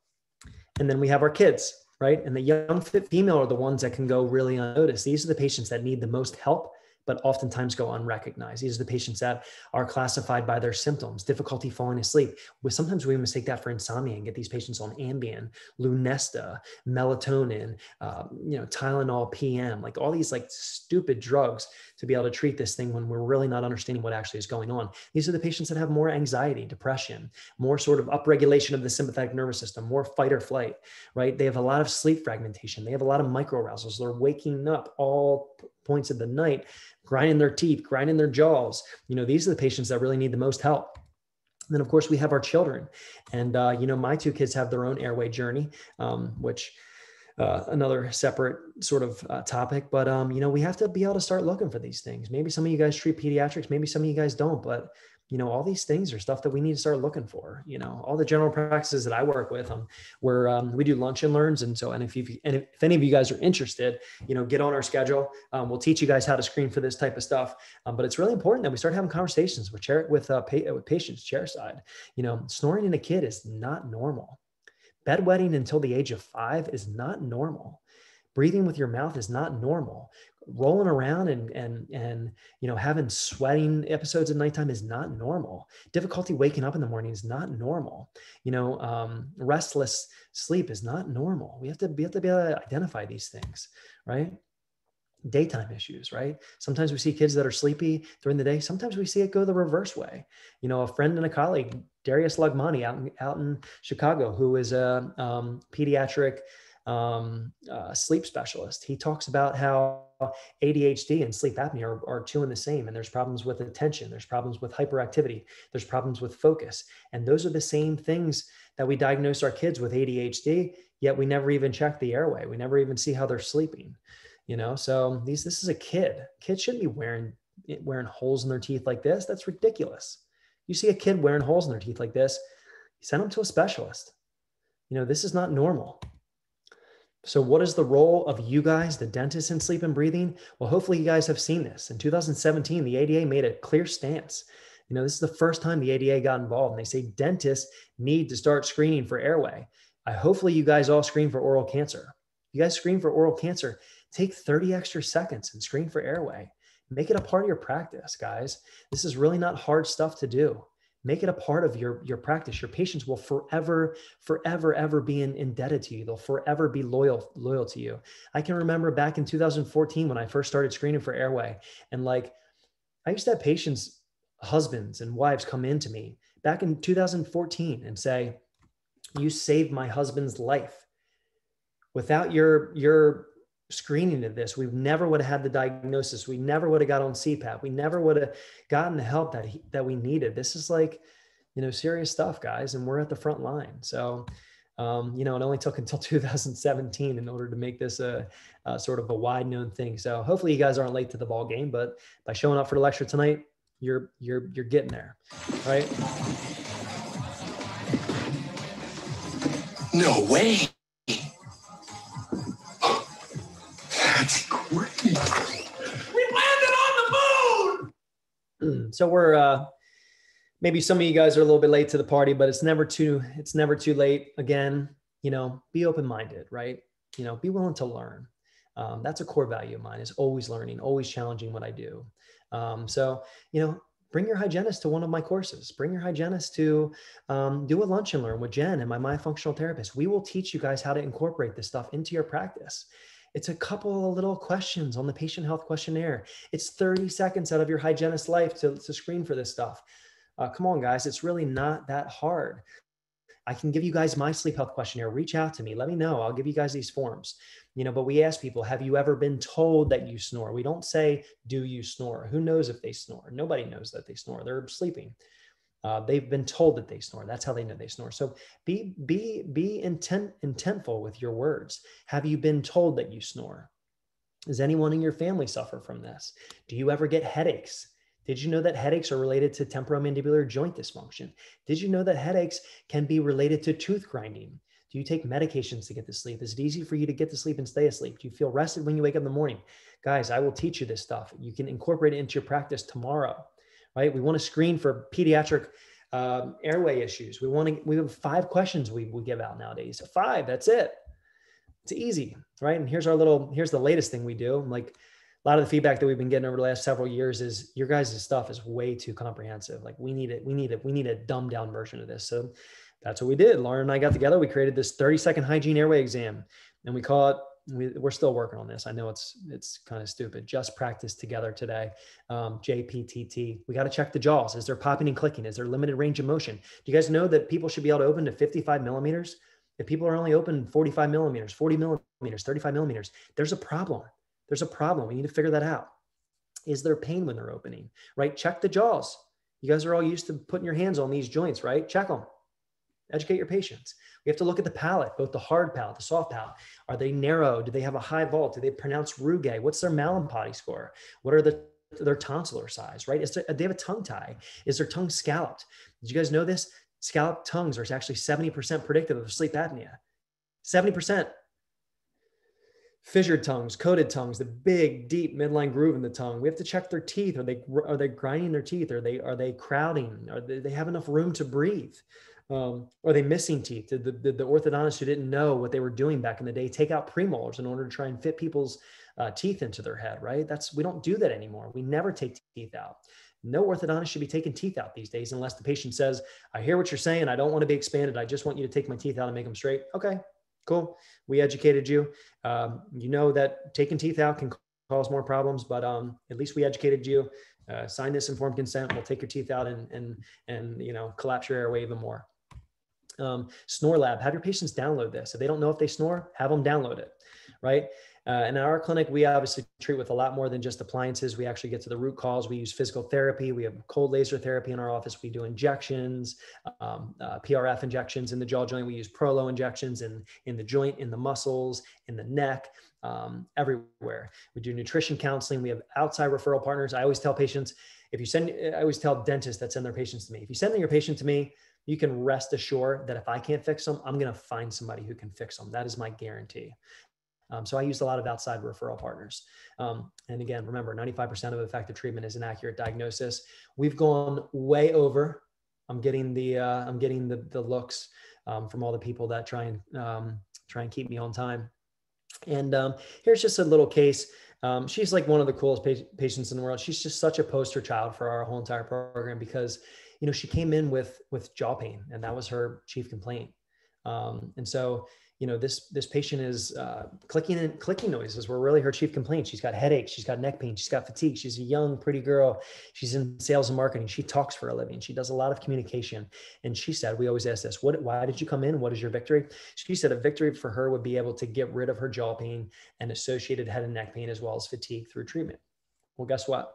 and then we have our kids, right? And the young fit female are the ones that can go really unnoticed. These are the patients that need the most help but oftentimes go unrecognized. These are the patients that are classified by their symptoms, difficulty falling asleep. Sometimes we mistake that for insomnia and get these patients on Ambien, Lunesta, melatonin, uh, you know, Tylenol PM, like all these like stupid drugs to be able to treat this thing when we're really not understanding what actually is going on. These are the patients that have more anxiety, depression, more sort of upregulation of the sympathetic nervous system, more fight or flight, right? They have a lot of sleep fragmentation. They have a lot of microarousals. They're waking up all points of the night, grinding their teeth, grinding their jaws. You know, these are the patients that really need the most help. And then, of course, we have our children. And, uh, you know, my two kids have their own airway journey, um, which uh, another separate sort of uh, topic. But, um, you know, we have to be able to start looking for these things. Maybe some of you guys treat pediatrics, maybe some of you guys don't. But, you know all these things are stuff that we need to start looking for you know all the general practices that i work with um, where um, we do lunch and learns and so and if you and if, any of you guys are interested you know get on our schedule um, we'll teach you guys how to screen for this type of stuff um, but it's really important that we start having conversations with chair with uh, pa- with patients chair side you know snoring in a kid is not normal bedwetting until the age of five is not normal. Breathing with your mouth is not normal. Rolling around and and and you know having sweating episodes at nighttime is not normal. Difficulty waking up in the morning is not normal. You know um, restless sleep is not normal. We have to be, have to be able to identify these things right daytime issues right sometimes we see kids that are sleepy during the day sometimes we see it go the reverse way you know a friend and a colleague Darius Loghmanee out in, out in chicago who is a um, pediatric um, uh, sleep specialist. He talks about how ADHD and sleep apnea are, are two and the same. And there's problems with attention, there's problems with hyperactivity, there's problems with focus. And those are the same things that we diagnose our kids with ADHD, yet we never even check the airway. We never even see how they're sleeping. You know, so um, these this is a kid. Kids shouldn't be wearing eh, wearing holes in their teeth like this. That's ridiculous. You see a kid wearing holes in their teeth like this, send them to a specialist. You know, this is not normal. So, what is the role of you guys, the dentists in sleep and breathing? Well, hopefully, you guys have seen this. In 2017, the ADA made a clear stance. You know, this is the first time the ADA got involved, and they say dentists need to start screening for airway. I hopefully you guys all screen for oral cancer. You guys screen for oral cancer. Take 30 extra seconds and screen for airway. Make it a part of your practice, guys. This is really not hard stuff to do. Make it a part of your your practice. Your patients will forever forever ever be in, indebted to you. They'll forever be loyal loyal to you. I can remember back in 2014 when i first started screening for airway and like i used to have patients husbands and wives come in to me back in 2014 and say you saved my husband's life. Without your your screening of this, we never would have had the diagnosis. We never would have got on CPAP. We never would have gotten the help that he, that we needed. This is like, you know, serious stuff, guys, and we're at the front line. So, Um, you know, it only took until 2017 in order to make this a, a sort of a wide known thing. So hopefully you guys aren't late to the ball game, but by showing up for the lecture tonight, you're you're you're getting there, right? No way. So we're uh, maybe some of you guys are a little bit late to the party, but it's never too it's never too late. Again, you know, be open minded, right? You know, be willing to learn. Um, that's a core value of mine is always learning, always challenging what I do. Um, so you know, bring your hygienist to one of my courses. Bring your hygienist to um, do a lunch and learn with Jen and my Myofunctional Therapist. We will teach you guys how to incorporate this stuff into your practice. It's a couple of little questions on the patient health questionnaire. It's 30 seconds out of your hygienist life to, to screen for this stuff. Uh, come on, guys, it's really not that hard. I can give you guys my sleep health questionnaire. Reach out to me. Let me know. I'll give you guys these forms. You know, but we ask people, have you ever been told that you snore? We don't say, do you snore? Who knows if they snore? Nobody knows that they snore. They're sleeping. Uh, they've been told that they snore. That's how they know they snore. So be be be intent intentful with your words. Have you been told that you snore? Does anyone in your family suffer from this? Do you ever get headaches? Did you know that headaches are related to temporomandibular joint dysfunction? Did you know that headaches can be related to tooth grinding? Do you take medications to get to sleep? Is it easy for you to get to sleep and stay asleep? Do you feel rested when you wake up in the morning? Guys, I will teach you this stuff. You can incorporate it into your practice tomorrow, right? We want to screen for pediatric um, airway issues. We want to, we have five questions we, we give out nowadays. Five, that's it. It's easy, right? And here's our little, here's the latest thing we do. Like a lot of the feedback that we've been getting over the last several years is your guys' stuff is way too comprehensive. Like we need it, we need it, we need a dumbed down version of this. So that's what we did. Lauren and I got together. We created this 30 second hygiene airway exam and we call it, we, are still working on this. I know it's, it's kind of stupid. Just practice together today. Um, JPTT. We got to check the jaws. Is there popping and clicking? Is there limited range of motion? Do you guys know that people should be able to open to 55 millimeters? If people are only open 45 millimeters, 40 millimeters, 35 millimeters, there's a problem there's a problem. We need to figure that out. Is there pain when they're opening, right? Check the jaws. You guys are all used to putting your hands on these joints, right? Check them. Educate your patients. We have to look at the palate, both the hard palate, the soft palate. Are they narrow? Do they have a high vault? Do they pronounce rugae? What's their Mallampati score? What are the their tonsillar size, right? Is there, they have a tongue tie? Is their tongue scalloped? Did you guys know this? Scalloped tongues are actually 70% predictive of sleep apnea. 70% fissured tongues, coated tongues, the big, deep midline groove in the tongue. We have to check their teeth. Are they are they grinding their teeth? Are they are they crowding? Are they, they have enough room to breathe? Um, are they missing teeth? Did the, the, the orthodontist who didn't know what they were doing back in the day take out premolars in order to try and fit people's uh, teeth into their head? Right? That's we don't do that anymore. We never take teeth out. No orthodontist should be taking teeth out these days unless the patient says, "I hear what you're saying. I don't want to be expanded. I just want you to take my teeth out and make them straight." Okay, cool. We educated you. Um, you know that taking teeth out can cause more problems, but um, at least we educated you. Uh, sign this informed consent. We'll take your teeth out and and and you know collapse your airway even more. Um, SnoreLab. Have your patients download this. If they don't know if they snore, have them download it. Right. Uh, and in our clinic, we obviously treat with a lot more than just appliances. We actually get to the root cause. We use physical therapy. We have cold laser therapy in our office. We do injections, um, uh, PRF injections in the jaw joint. We use Prolo injections in, in the joint, in the muscles, in the neck, um, everywhere. We do nutrition counseling. We have outside referral partners. I always tell patients, if you send, I always tell dentists that send their patients to me, if you send your patient to me, you can rest assured that if I can't fix them, I'm going to find somebody who can fix them. That is my guarantee. Um, so I used a lot of outside referral partners. Um, and again, remember, 95% of effective treatment is an accurate diagnosis. We've gone way over. I'm getting the uh, I'm getting the the looks um, from all the people that try and um, try and keep me on time. And um, here's just a little case. Um, she's like one of the coolest pa- patients in the world. She's just such a poster child for our whole entire program because, you know, she came in with with jaw pain, and that was her chief complaint. Um, and so you know this this patient is uh, clicking and clicking noises were really her chief complaint. She's got headaches she's got neck pain she's got fatigue she's a young pretty girl. She's in sales and marketing she talks for a living she does a lot of communication. And she said we always ask this what why did you come in? What is your victory? She said a victory for her would be able to get rid of her jaw pain and associated head and neck pain as well as fatigue through treatment. Well guess what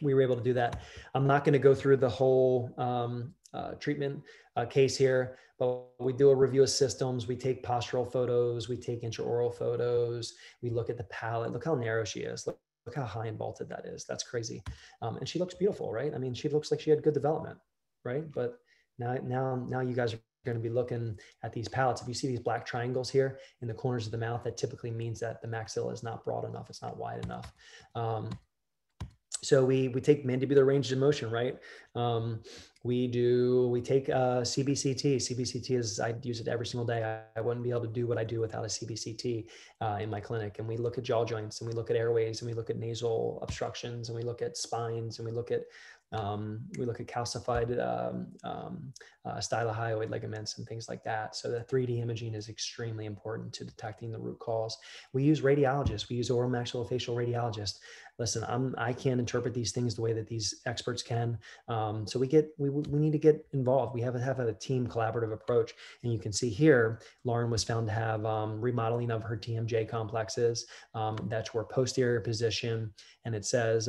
we were able to do that. I'm not going to go through the whole um, uh, treatment uh, case here, but we do a review of systems. We take postural photos, we take intraoral photos, we look at the palate. Look how narrow she is. Look, look how high and vaulted that is. That's crazy. Um, and she looks beautiful, right? I mean, she looks like she had good development, right? But now, now, now you guys are going to be looking at these palates. If you see these black triangles here in the corners of the mouth, that typically means that the maxilla is not broad enough. It's not wide enough. Um, so we we take mandibular range of motion, right? Um, we do we take uh, CBCT. CBCT is I use it every single day. I, I, wouldn't be able to do what I do without a CBCT uh, in my clinic. And we look at jaw joints, and we look at airways, and we look at nasal obstructions, and we look at spines, and we look at um, we look at calcified um, um, uh, stylohyoid ligaments and things like that. So the 3D imaging is extremely important to detecting the root cause. We use radiologists. We use oral maxillofacial radiologists. Listen, I'm I can't interpret these things the way that these experts can. Um, so we get we, we need to get involved. We have to have a team collaborative approach. And you can see here, Lauren was found to have um, remodeling of her TMJ complexes. Um, that's where posterior position, and it says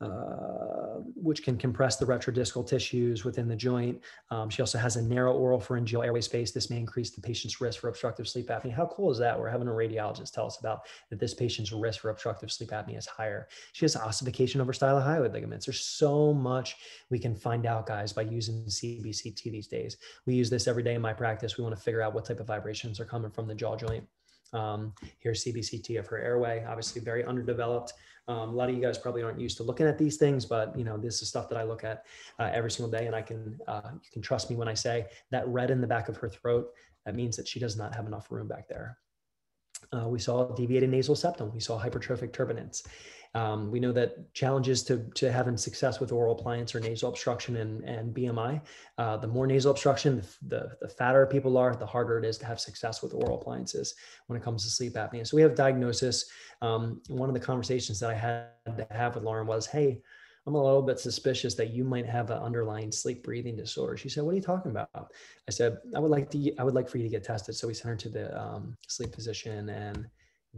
uh, which can compress the retrodiscal tissues within the joint. Um, she also has a narrow oral pharyngeal airway space. This may increase the patient's risk for obstructive sleep apnea. How cool is that? We're having a radiologist tell us about that this patient's risk for obstructive sleep apnea is higher. She has ossification over stylohyoid ligaments. There's so much we can find out, guys, by using CBCT these days. We use this every day in my practice. We want to figure out what type of vibrations are coming from the jaw joint. Um, here's CBCT of her airway, obviously very underdeveloped. Um, a lot of you guys probably aren't used to looking at these things, but you know this is stuff that I look at uh, every single day, and I can uh, you can trust me when I say that red in the back of her throat. That means that she does not have enough room back there. Uh, we saw deviated nasal septum. We saw hypertrophic turbinates. Um, we know that challenges to, to having success with oral appliance or nasal obstruction and, and BMI. Uh, the more nasal obstruction, the, the fatter people are, the harder it is to have success with oral appliances when it comes to sleep apnea. So we have diagnosis. Um, one of the conversations that I had to have with Lauren was, hey, I'm a little bit suspicious that you might have an underlying sleep breathing disorder. She said, "What are you talking about?" I said, "I would like to. I would like for you to get tested." So we sent her to the um, sleep physician, and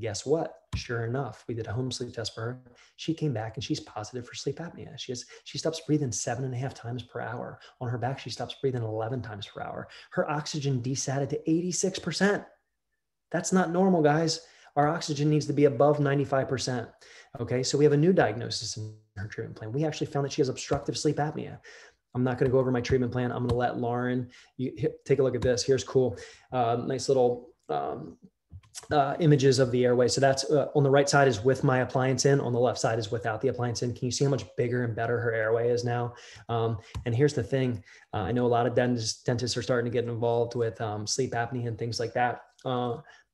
guess what? Sure enough, we did a home sleep test for her. She came back and she's positive for sleep apnea. She has she stops breathing seven and a half times per hour. On her back, she stops breathing 11 times per hour. Her oxygen desatted to 86%. That's not normal, guys. Our oxygen needs to be above 95%. Okay, so we have a new diagnosis in her treatment plan. We actually found that she has obstructive sleep apnea. I'm not going to go over my treatment plan. I'm going to let Lauren you take a look at this. Here's cool, uh, nice little um, uh, images of the airway. So that's uh, on the right side is with my appliance in, on the left side is without the appliance in. Can you see how much bigger and better her airway is now? Um, and here's the thing uh, I know a lot of dentists, dentists are starting to get involved with um, sleep apnea and things like that.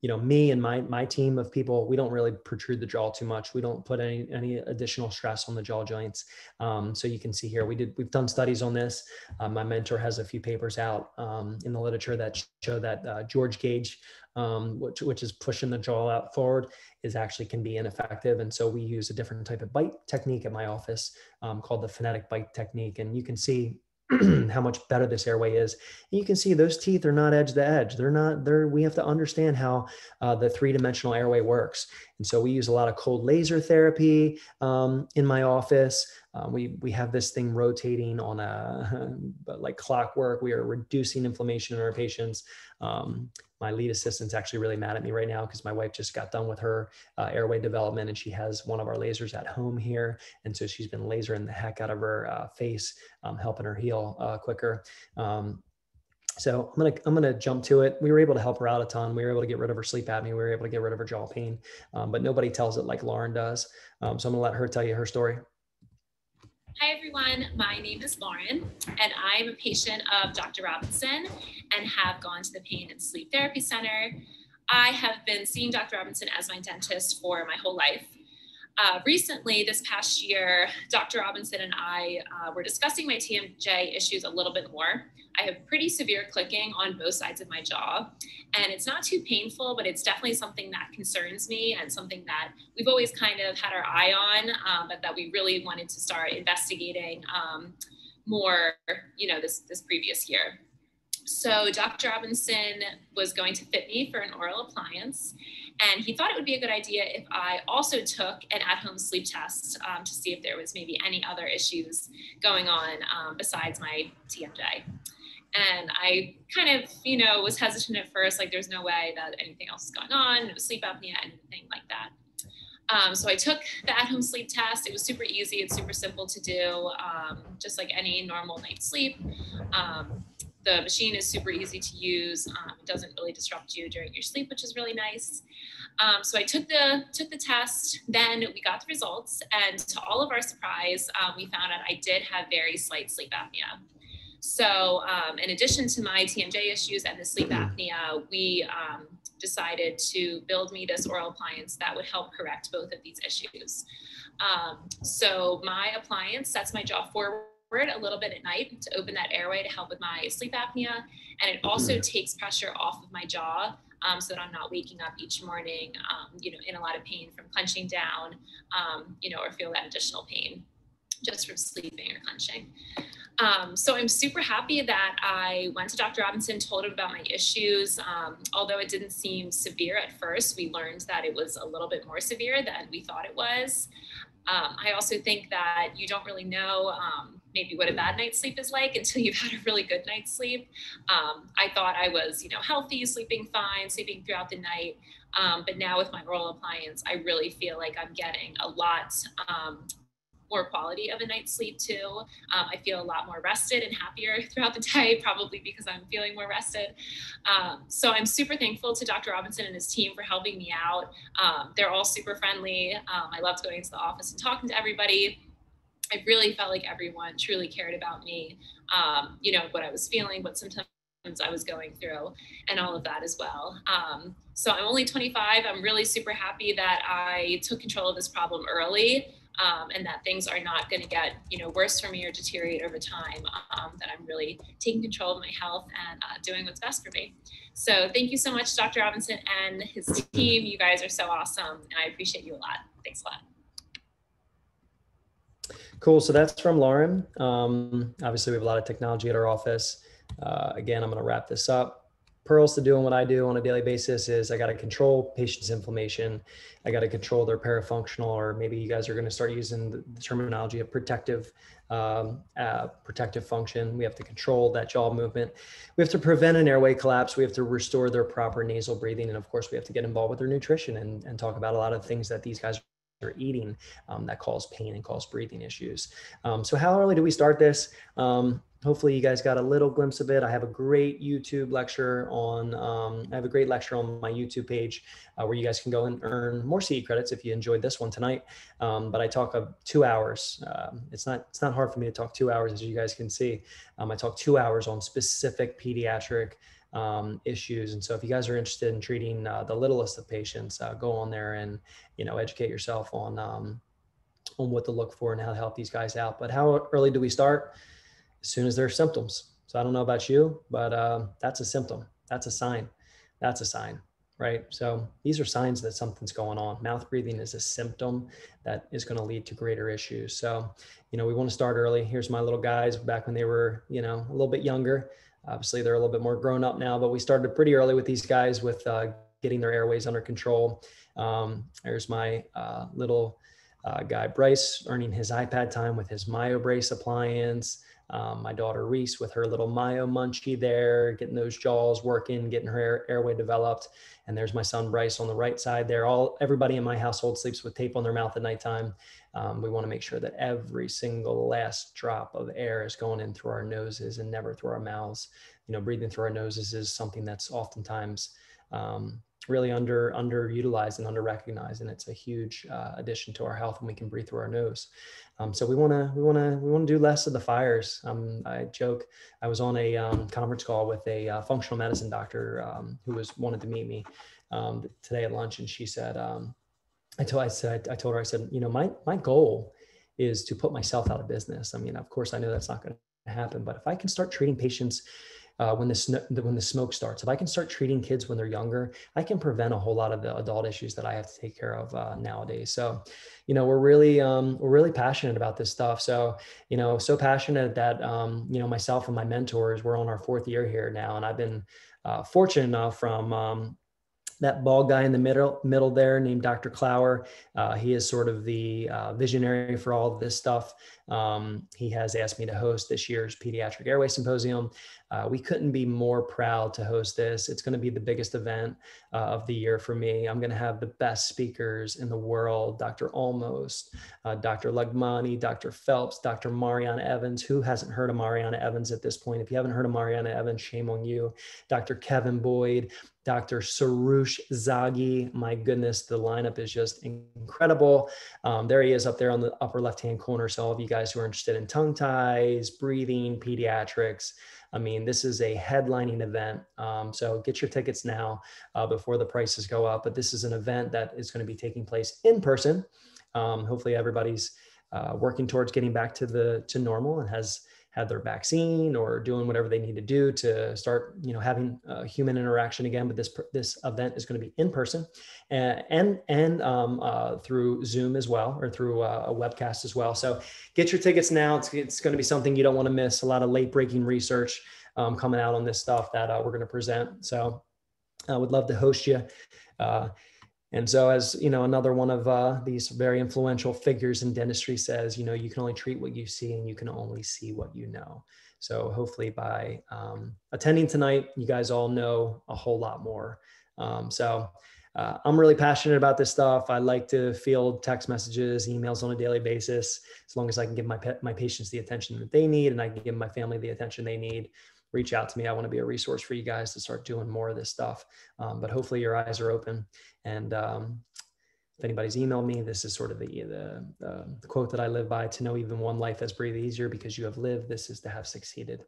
You know me and my my team of people we don't really protrude the jaw too much. We don't put any any additional stress on the jaw joints. Um, so you can see here we did we've done studies on this. Uh, my mentor has a few papers out um, in the literature that show that uh, george gauge um, which, which is pushing the jaw out forward is actually can be ineffective. And so we use a different type of bite technique at my office um, called the phonetic bite technique. And you can see how much better this airway is. And you can see those teeth are not edge to edge. They're not there. We have to understand how uh, the three dimensional airway works. And so we use a lot of cold laser therapy um, in my office. Um, we, we have this thing rotating on a, like clockwork. We are reducing inflammation in our patients. Um, my lead assistant's actually really mad at me right now because my wife just got done with her uh, airway development and she has one of our lasers at home here. And so she's been lasering the heck out of her uh, face, um, helping her heal uh, quicker. Um, so I'm gonna I'm gonna jump to it. We were able to help her out a ton. We were able to get rid of her sleep apnea. We were able to get rid of her jaw pain, um, but nobody tells it like Lauren does. Um, so I'm gonna let her tell you her story. Hi, everyone. My name is Lauren, and I'm a patient of Dr. Robinson and have gone to the Pain and Sleep Therapy Center. I have been seeing Dr. Robinson as my dentist for my whole life. Uh, recently, this past year, Dr. Robinson and I uh, were discussing my TMJ issues a little bit more. I have pretty severe clicking on both sides of my jaw, and it's not too painful, but it's definitely something that concerns me and something that we've always kind of had our eye on, um, but that we really wanted to start investigating um, more, you know, this this previous year. So Dr. Robinson was going to fit me for an oral appliance. And he thought it would be a good idea if I also took an at home sleep test um, to see if there was maybe any other issues going on um, besides my TMJ. And I kind of, you know, was hesitant at first, like there's no way that anything else is going on, sleep apnea, anything like that. Um, so I took the at home sleep test. It was super easy, it's super simple to do, um, just like any normal night's sleep. Um, the machine is super easy to use. Um, it doesn't really disrupt you during your sleep, which is really nice. Um, so I took the took the test. Then we got the results, and to all of our surprise, um, we found out I did have very slight sleep apnea. So, um, in addition to my TMJ issues and the sleep Mm-hmm. apnea, we um, decided to build me this oral appliance that would help correct both of these issues. Um, so, my appliance sets my jaw forward a little bit at night to open that airway to help with my sleep apnea. And it also takes pressure off of my jaw um, so that I'm not waking up each morning, um, you know, in a lot of pain from clenching down, um, you know, or feel that additional pain just from sleeping or clenching. Um, so I'm super happy that I went to Dr. Robinson, told him about my issues. Um, although it didn't seem severe at first, we learned that it was a little bit more severe than we thought it was. Um, I also think that you don't really know um, maybe what a bad night's sleep is like until you've had a really good night's sleep. Um, I thought I was, you know, healthy, sleeping fine, sleeping throughout the night. Um, but now with my oral appliance, I really feel like I'm getting a lot um, more quality of a night's sleep too. Um, I feel a lot more rested and happier throughout the day, probably because I'm feeling more rested. Um, so I'm super thankful to Dr. Robinson and his team for helping me out. Um, they're all super friendly. I loved going into the office and talking to everybody. I really felt like everyone truly cared about me, um, you know, what I was feeling, what symptoms I was going through, and all of that as well. Um, so I'm only 25. I'm really super happy that I took control of this problem early um, and that things are not going to get you know worse for me or deteriorate over time um, that i'm really taking control of my health and uh, doing what's best for me so thank you so much dr robinson and his team you guys are so awesome and i appreciate you a lot thanks a lot Cool. So that's from Lauren. Um, obviously, we have a lot of technology at our office. Uh, again, I'm going to wrap this up. Pearls to doing what I do on a daily basis is I got to control patients' inflammation. I got to control their parafunctional, or maybe you guys are going to start using the, terminology of protective, um, uh, protective function. We have to control that jaw movement. We have to prevent an airway collapse. We have to restore their proper nasal breathing, and of course, we have to get involved with their nutrition and, and talk about a lot of things that these guys eating um, that cause pain and cause breathing issues. Um, so how early do we start this? Um, hopefully you guys got a little glimpse of it. I have a great YouTube lecture on, um, I have a great lecture on my YouTube page uh, where you guys can go and earn more CE credits if you enjoyed this one tonight. Um, but I talk of two hours. Um, it's not, it's not hard for me to talk two hours as you guys can see. I talk two hours on specific pediatric um, issues. And so if you guys are interested in treating uh, the littlest of patients, uh, go on there and, you know, educate yourself on, um, on what to look for and how to help these guys out. But how early do we start? As soon as there are symptoms. So I don't know about you, but uh, that's a symptom. That's a sign. That's a sign, right? So these are signs that something's going on. Mouth breathing is a symptom that is going to lead to greater issues. So, you know, we want to start early. Here's my little guys back when they were, you know, a little bit younger. Obviously, they're a little bit more grown up now, but we started pretty early with these guys with uh, getting their airways under control. Um, there's my uh, little uh, guy, Bryce, earning his iPad time with his MyoBrace appliance. Um, my daughter Reese with her little Myo Munchee there, getting those jaws working, getting her air, airway developed. And there's my son Bryce on the right side there. All everybody in my household sleeps with tape on their mouth at nighttime. Um, we want to make sure that every single last drop of air is going in through our noses and never through our mouths. You know, breathing through our noses is something that's oftentimes um, really under underutilized and under recognized, and it's a huge uh, addition to our health when we can breathe through our nose. Um, so we want to we want to we want to do less of the fires. Um, I joke. I was on a um, conference call with a uh, functional medicine doctor um, who was wanted to meet me um, today at lunch, and she said, um, "I told I said I told her I said, you know, my my goal is to put myself out of business. I mean, of course, I know that's not going to happen, but if I can start treating patients." Uh, when the when the smoke starts. If I can start treating kids when they're younger, I can prevent a whole lot of the adult issues that I have to take care of uh, nowadays. So, you know, we're really um, we're really passionate about this stuff. So, you know, so passionate that um, you know myself and my mentors we're on our fourth year here now, and I've been uh, fortunate enough from um, that bald guy in the middle middle there named Dr. Clower. Uh, he is sort of the uh, visionary for all of this stuff. Um, he has asked me to host this year's Pediatric Airway Symposium. Uh, we couldn't be more proud to host this. It's going to be the biggest event uh, of the year for me. I'm going to have the best speakers in the world Dr. Almost, uh, Dr. Loghmanee, Dr. Phelps, Dr. Marianna Evans. Who hasn't heard of Marianna Evans at this point? If you haven't heard of Marianna Evans, shame on you. Dr. Kevin Boyd, Dr. Soroush Zaghi. My goodness, the lineup is just incredible. Um, there he is up there on the upper left hand corner. So, all of you guys who are interested in tongue ties, breathing, pediatrics, I mean, this is a headlining event. Um, so get your tickets now uh, before the prices go up. But this is an event that is going to be taking place in person. Um, hopefully, everybody's uh, working towards getting back to the to normal and has had their vaccine or doing whatever they need to do to start, you know, having human interaction again. But this this event is going to be in person, and and, and um, uh, through Zoom as well, or through uh, a webcast as well. So get your tickets now. It's, it's going to be something you don't want to miss. A lot of late breaking research um, coming out on this stuff that uh, we're going to present. So I would love to host you. And so, as you know, another one of uh, these very influential figures in dentistry says, you know, you can only treat what you see, and you can only see what you know. So, hopefully, by um, attending tonight, you guys all know a whole lot more. Um, so, uh, I'm really passionate about this stuff. I like to field text messages, emails on a daily basis, as long as I can give my my patients the attention that they need, and I can give my family the attention they need reach out to me. I want to be a resource for you guys to start doing more of this stuff. Um, but hopefully your eyes are open. And um, if anybody's emailed me, this is sort of the, the, the, the, quote that I live by to know even one life has breathed easier because you have lived. This is to have succeeded.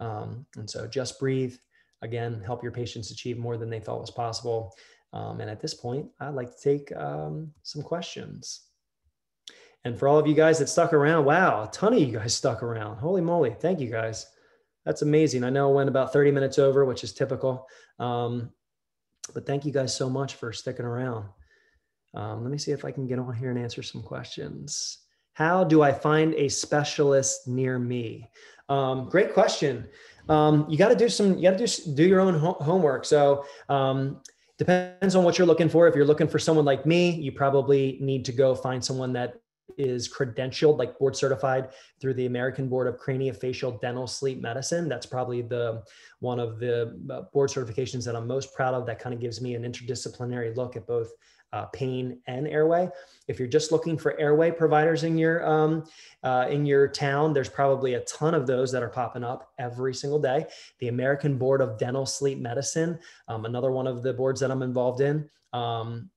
Um, and so just breathe. Again, help your patients achieve more than they thought was possible. Um, and at this point, I'd like to take um, some questions. And for all of you guys that stuck around, wow, a ton of you guys stuck around. Holy moly. Thank you guys. That's amazing. I know I went about 30 minutes over, which is typical. Um, but thank you guys so much for sticking around. Um, let me see if I can get on here and answer some questions. How do I find a specialist near me? Um, great question. Um, you got to do some, you got to do, do your own ho- homework. So, um, depends on what you're looking for. If you're looking for someone like me, you probably need to go find someone that is credentialed, like board certified through the American Board of Craniofacial Dental Sleep Medicine. That's probably the one of the uh, board certifications that I'm most proud of. That kind of gives me an interdisciplinary look at both uh, pain and airway. If you're just looking for airway providers in your um, uh, in your town, there's probably a ton of those that are popping up every single day. The American Board of Dental Sleep Medicine, um, another one of the boards that I'm involved in. Um,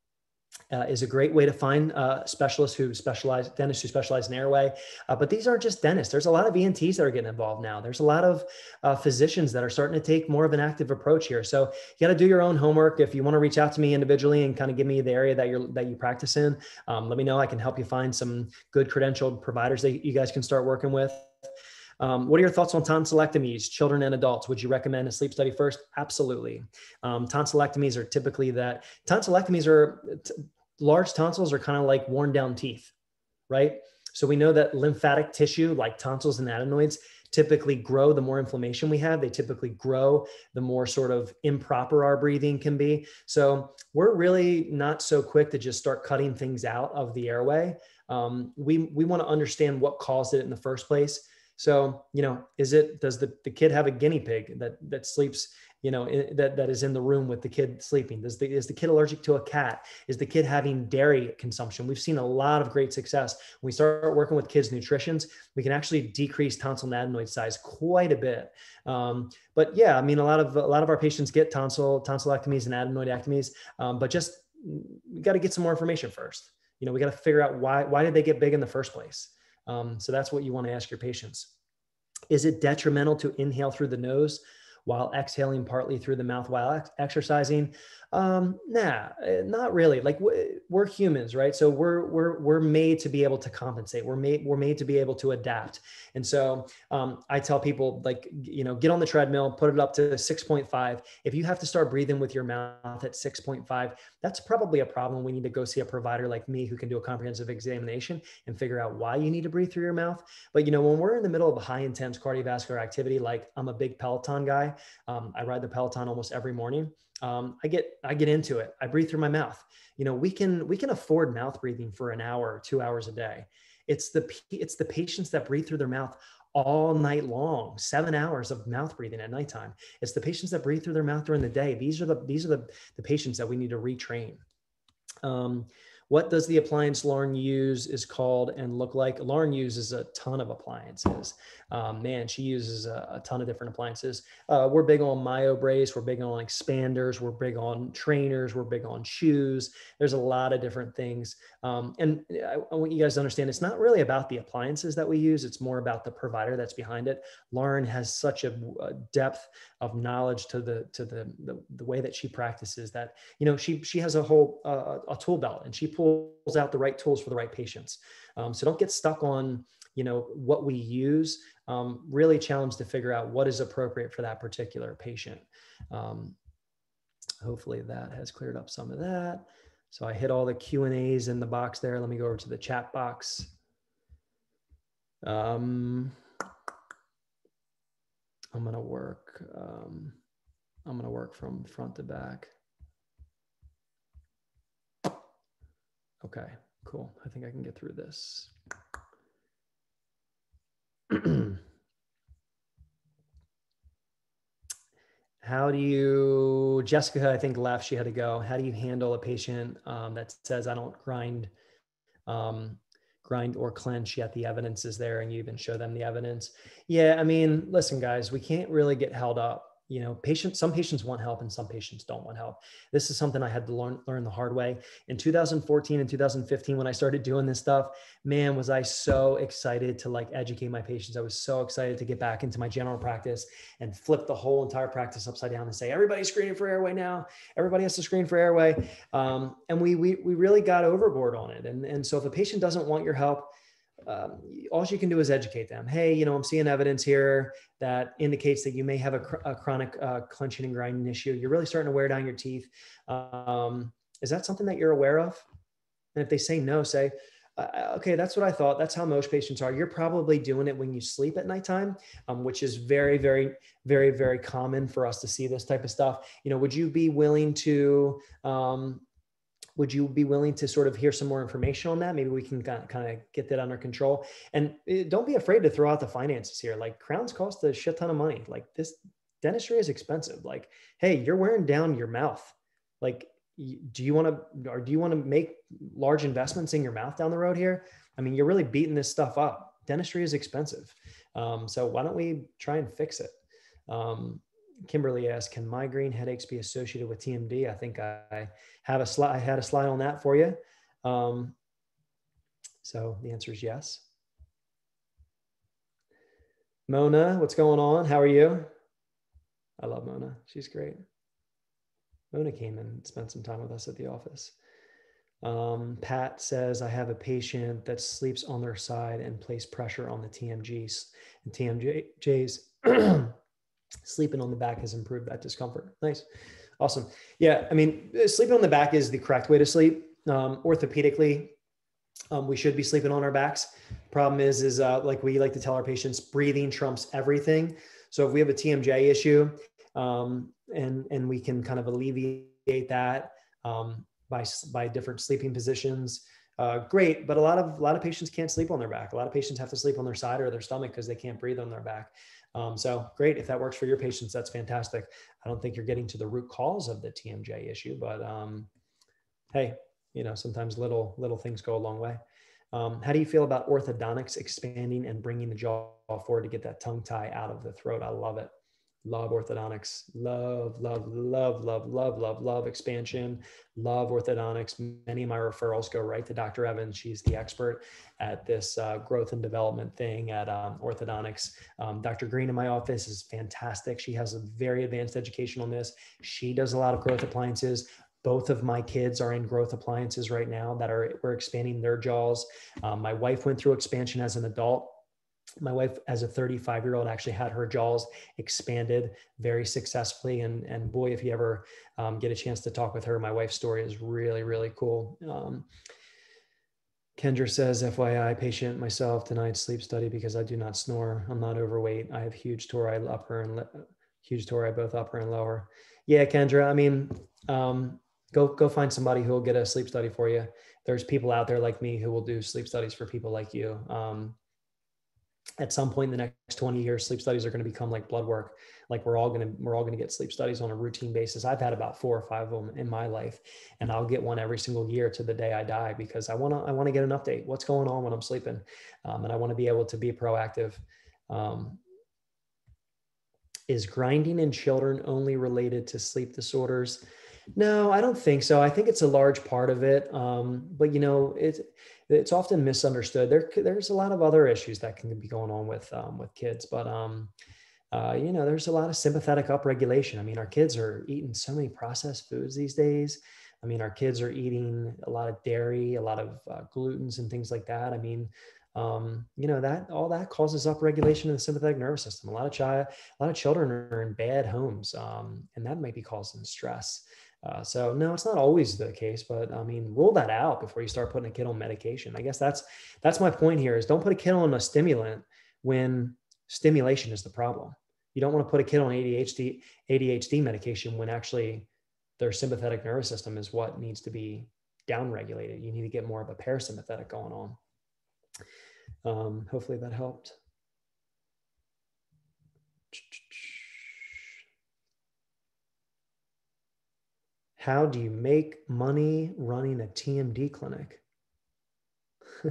uh, is a great way to find uh, specialists who specialize, dentists who specialize in airway. Uh, but these aren't just dentists. There's a lot of ENTs that are getting involved now. There's a lot of uh, physicians that are starting to take more of an active approach here. So you got to do your own homework. If you want to reach out to me individually and kind of give me the area that you're that you practice in, um, let me know. I can help you find some good credentialed providers that you guys can start working with. Um, what are your thoughts on tonsillectomies, children and adults? Would you recommend a sleep study first? Absolutely. Um, tonsillectomies are typically that tonsillectomies are t- large tonsils are kind of like worn down teeth, right? So we know that lymphatic tissue, like tonsils and adenoids, typically grow the more inflammation we have. They typically grow the more sort of improper our breathing can be. So we're really not so quick to just start cutting things out of the airway. Um, we we want to understand what caused it in the first place. So you know, is it does the, the kid have a guinea pig that that sleeps you know that that is in the room with the kid sleeping? Is the, is the kid allergic to a cat? Is the kid having dairy consumption? We've seen a lot of great success. When we start working with kids nutritions we can actually decrease tonsil and adenoid size quite a bit. Um, but yeah i mean a lot of a lot of our patients get tonsil tonsillectomies and adenoidectomies um, but just we got to get some more information first. You know we got to figure out why why did they get big in the first place um, so that's what you want to ask your patients. Is it detrimental to inhale through the nose while exhaling partly through the mouth while ex- exercising. Um nah eh, not really. Like we're humans right? So we're we're we're made to be able to compensate. We're made we're made to be able to adapt. And so um, i tell people like you know get on the treadmill put it up to 6.5 if you have to start breathing with your mouth at 6.5 that's probably a problem. We need to go see a provider like me who can do a comprehensive examination and figure out why you need to breathe through your mouth. But you know when we're in the middle of a high intense cardiovascular activity like i'm a big peloton guy Um, I ride the Peloton almost every morning. Um, I get I get into it. I breathe through my mouth. You know, we can we can afford mouth breathing for an hour, two hours a day. It's the it's the patients that breathe through their mouth all night long, seven hours of mouth breathing at nighttime. It's the patients that breathe through their mouth during the day. These are the these are the, the patients that we need to retrain. Um, what does the appliance Lauren use is called and look like? Lauren uses a ton of appliances. Um, man, she uses a, a, ton of different appliances. Uh, we're big on MyoBrace. We're big on expanders. We're big on trainers. We're big on shoes. There's a lot of different things. Um, and I, I, want you guys to understand it's not really about the appliances that we use. It's more about the provider that's behind it. Lauren has such a, a depth of knowledge to the to the, the, the way that she practices that you know she she has a whole uh, a tool belt and she pulls out the right tools for the right patients. Um, so don't get stuck on you know what we use. Um, really challenge to figure out what is appropriate for that particular patient. Um, hopefully that has cleared up some of that. So i hit all the q and a's in the box there. Let me go over to the chat box. Um, i'm to work um, i'm going to work from front to back okay cool. I think i can get through this. How do you jessica i think left. She had to go. How do you handle a patient um, that says i don't grind um, grind or clench yet. The evidence is there and you even show them the evidence? Yeah i mean listen guys we can't really get held up you know patients some patients want help and some patients don't want help. This is something i had to learn learn the hard way. In 2014 and 2015 when i started doing this stuff man was i so excited to like educate my patients. I was so excited to get back into my general practice and flip the whole entire practice upside down and say everybody's screening for airway now. Everybody has to screen for airway. Um, and we, we we really got overboard on it. And and so if a patient doesn't want your help um, all you can do is educate them. Hey, you know, I'm seeing evidence here that indicates that you may have a, cr- a chronic uh, clenching and grinding issue. You're really starting to wear down your teeth. Um, is that something that you're aware of? And if they say no, say, uh, okay, that's what I thought. That's how most patients are. You're probably doing it when you sleep at nighttime, um, which is very, very, very, very common for us to see this type of stuff. You know, would you be willing to um, would you be willing to sort of hear some more information on that? Maybe we can kind of get that under control. And eh, don't be afraid to throw out the finances here. Like crowns cost a shit ton of money. Like this dentistry is expensive. Like hey you're wearing down your mouth. Like do you want to or do you want to make large investments in your mouth down the road here? I mean you're really beating this stuff up. Dentistry is expensive. Um, so why don't we try and fix it? Um, Kimberly asked, can migraine headaches be associated with TMD? I think I have a slide, I had a slide on that for you. Um, so the answer is yes. Mona, what's going on? How are you? I love Mona. She's great. Mona came and spent some time with us at the office. Um, Pat says, I have a patient that sleeps on their side and place pressure on the TMGs and TMJs. Sleeping on the back has improved that discomfort. Nice. Awesome. Yeah. I mean, sleeping on the back is the correct way to sleep. Um, orthopedically, um, we should be sleeping on our backs. Problem is, is uh, like we like to tell our patients, breathing trumps everything. So if we have a TMJ issue, um, and and we can kind of alleviate that um, by by different sleeping positions, uh, great. But a lot of a lot of patients can't sleep on their back. A lot of patients have to sleep on their side or their stomach because they can't breathe on their back. Um, so great. If that works for your patients, that's fantastic. I don't think you're getting to the root cause of the TMJ issue, but um, hey, you know, sometimes little, little things go a long way. Um, how do you feel about orthodontics expanding and bringing the jaw forward to get that tongue tie out of the throat? I love it love orthodontics. Love love love love love love love expansion. Love orthodontics. Many of my referrals go right to dr evans. She's the expert at this uh, growth and development thing at um, orthodontics. Um, dr green in my office is fantastic. She has a very advanced education on this. She does a lot of growth appliances. Both of my kids are in growth appliances right now that are we're expanding their jaws. Um, my wife went through expansion as an adult my wife as a 35 year old actually had her jaws expanded very successfully and and boy if you ever um, get a chance to talk with her my wife's story is really really cool um, kendra says fyi patient myself tonight sleep study because i do not snore i'm not overweight i have huge tori upper and huge tori, both upper and lower. Yeah, Kendra. I mean, um, go go find somebody who will get a sleep study for you. There's people out there like me who will do sleep studies for people like you. Um, at some point in the next 20 years sleep studies are going to become like blood work. Like we're all going to we're all going to get sleep studies on a routine basis. I've had about four or five of them in my life and i'll get one every single year to the day i die because i want to i want to get an update. What's going on when i'm sleeping? Um, and i want to be able to be proactive. Um, is grinding in children only related to sleep disorders? No i don't think so. I think it's a large part of it. Um, but you know it's it's often misunderstood. There, there's a lot of other issues that can be going on with um, with kids, but um, uh, you know, there's a lot of sympathetic upregulation. I mean, our kids are eating so many processed foods these days. I mean, our kids are eating a lot of dairy, a lot of uh, glutens and things like that. I mean, um, you know, that all that causes upregulation in the sympathetic nervous system. A lot of child, a lot of children are in bad homes, um, and that might be causing stress. Uh, so no, it's not always the case, but I mean, rule that out before you start putting a kid on medication. I guess that's that's my point here: is don't put a kid on a stimulant when stimulation is the problem. You don't want to put a kid on ADHD ADHD medication when actually their sympathetic nervous system is what needs to be downregulated. You need to get more of a parasympathetic going on. Um, hopefully that helped. How do you make money running a TMD clinic? uh,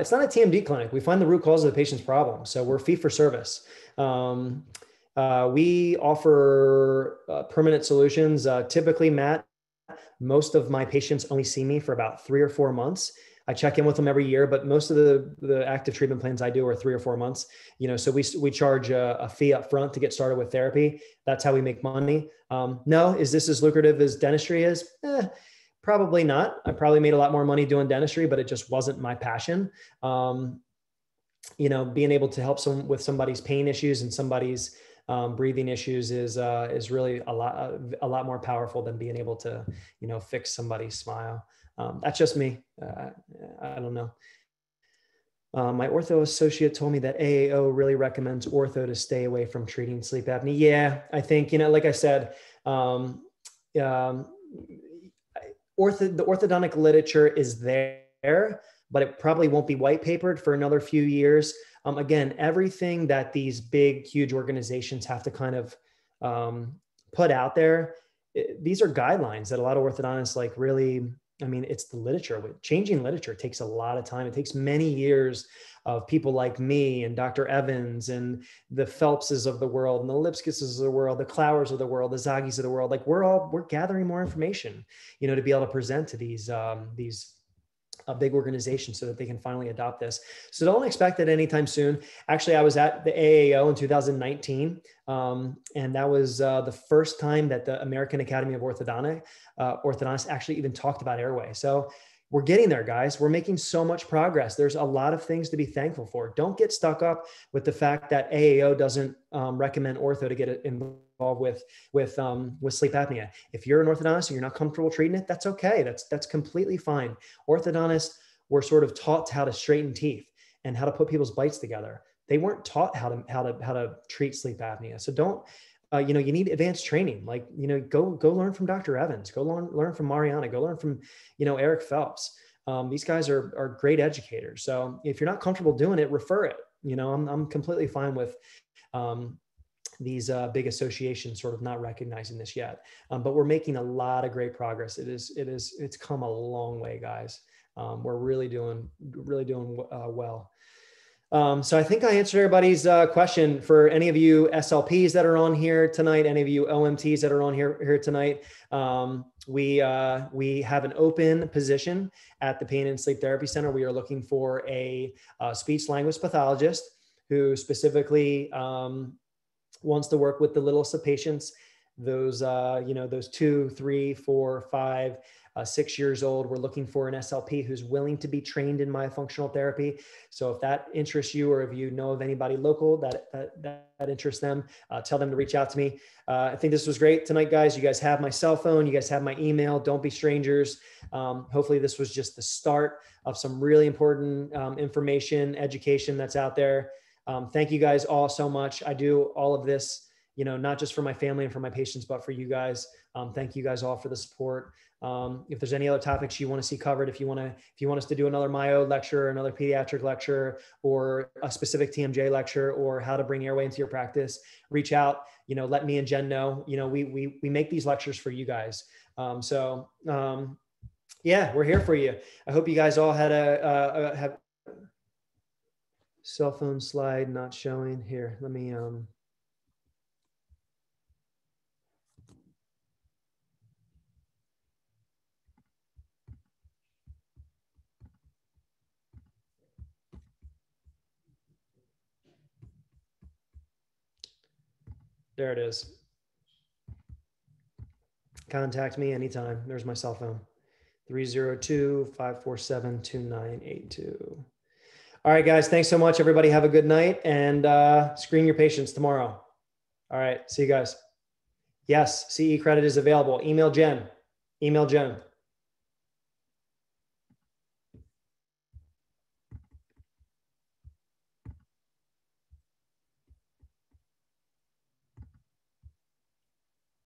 it's not a TMD clinic. We find the root cause of the patient's problem. So we're fee for service. Um, uh, we offer uh, permanent solutions. Uh, typically, Matt, most of my patients only see me for about three or four months. I check in with them every year, but most of the, the active treatment plans I do are three or four months. You know, so we, we charge a, a fee up front to get started with therapy. That's how we make money. Um, no, is this as lucrative as dentistry is? Eh, probably not. I probably made a lot more money doing dentistry, but it just wasn't my passion. Um, you know, being able to help some with somebody's pain issues and somebody's um, breathing issues is uh, is really a lot a lot more powerful than being able to you know fix somebody's smile. Um, that's just me. Uh, I don't know. Uh, my ortho associate told me that AAO really recommends ortho to stay away from treating sleep apnea. Yeah, I think, you know, like I said, um, um, ortho, the orthodontic literature is there, but it probably won't be white papered for another few years. Um, again, everything that these big, huge organizations have to kind of um, put out there, it, these are guidelines that a lot of orthodontists like really I mean, it's the literature. Changing literature takes a lot of time. It takes many years of people like me and Dr. Evans and the Phelpses of the world and the Lipskises of the world, the Clowers of the world, the Zaghis of the world. Like we're all we're gathering more information, you know, to be able to present to these um, these a big organization so that they can finally adopt this. So don't expect it anytime soon. Actually, I was at the AAO in 2019, um, and that was uh, the first time that the American Academy of Orthodontic uh, orthodontists actually even talked about airway. So we're getting there, guys. We're making so much progress. There's a lot of things to be thankful for. Don't get stuck up with the fact that AAO doesn't um, recommend ortho to get it involved with with um, with sleep apnea. If you're an orthodontist and you're not comfortable treating it, that's okay. That's that's completely fine. Orthodontists were sort of taught how to straighten teeth and how to put people's bites together. They weren't taught how to how to how to treat sleep apnea. So don't uh, you know, you need advanced training. Like, you know, go go learn from Dr. Evans, go learn learn from Marianna, go learn from, you know, Eric Phelps. Um, these guys are are great educators. So if you're not comfortable doing it, refer it. You know, I'm I'm completely fine with um, these uh, big associations sort of not recognizing this yet. Um, but we're making a lot of great progress. It is it is it's come a long way, guys. Um, we're really doing really doing uh, well. Um, so I think I answered everybody's uh, question for any of you SLPs that are on here tonight, any of you OMTs that are on here here tonight. Um, we uh, we have an open position at the Pain and Sleep Therapy Center. We are looking for a, a uh, speech language pathologist who specifically um, wants to work with the littlest of patients, those uh, you know those two, three, four, five uh, six years old. We're looking for an SLP who's willing to be trained in myofunctional therapy. So if that interests you, or if you know of anybody local that that, that interests them, uh, tell them to reach out to me. Uh, I think this was great tonight, guys. You guys have my cell phone. You guys have my email. Don't be strangers. Um, hopefully, this was just the start of some really important um, information, education that's out there. Um, thank you guys all so much. I do all of this you know, not just for my family and for my patients, but for you guys. Um, thank you guys all for the support. Um, if there's any other topics you want to see covered, if you want to, if you want us to do another myo lecture, another pediatric lecture, or a specific TMJ lecture, or how to bring airway into your practice, reach out. You know, let me and Jen know. You know, we we we make these lectures for you guys. Um, so um, yeah, we're here for you. I hope you guys all had a, a, a have cell phone slide not showing here. Let me um. There it is. Contact me anytime. There's my cell phone 302 547 2982. All right, guys. Thanks so much. Everybody have a good night and uh, screen your patients tomorrow. All right. See you guys. Yes, CE credit is available. Email Jen. Email Jen.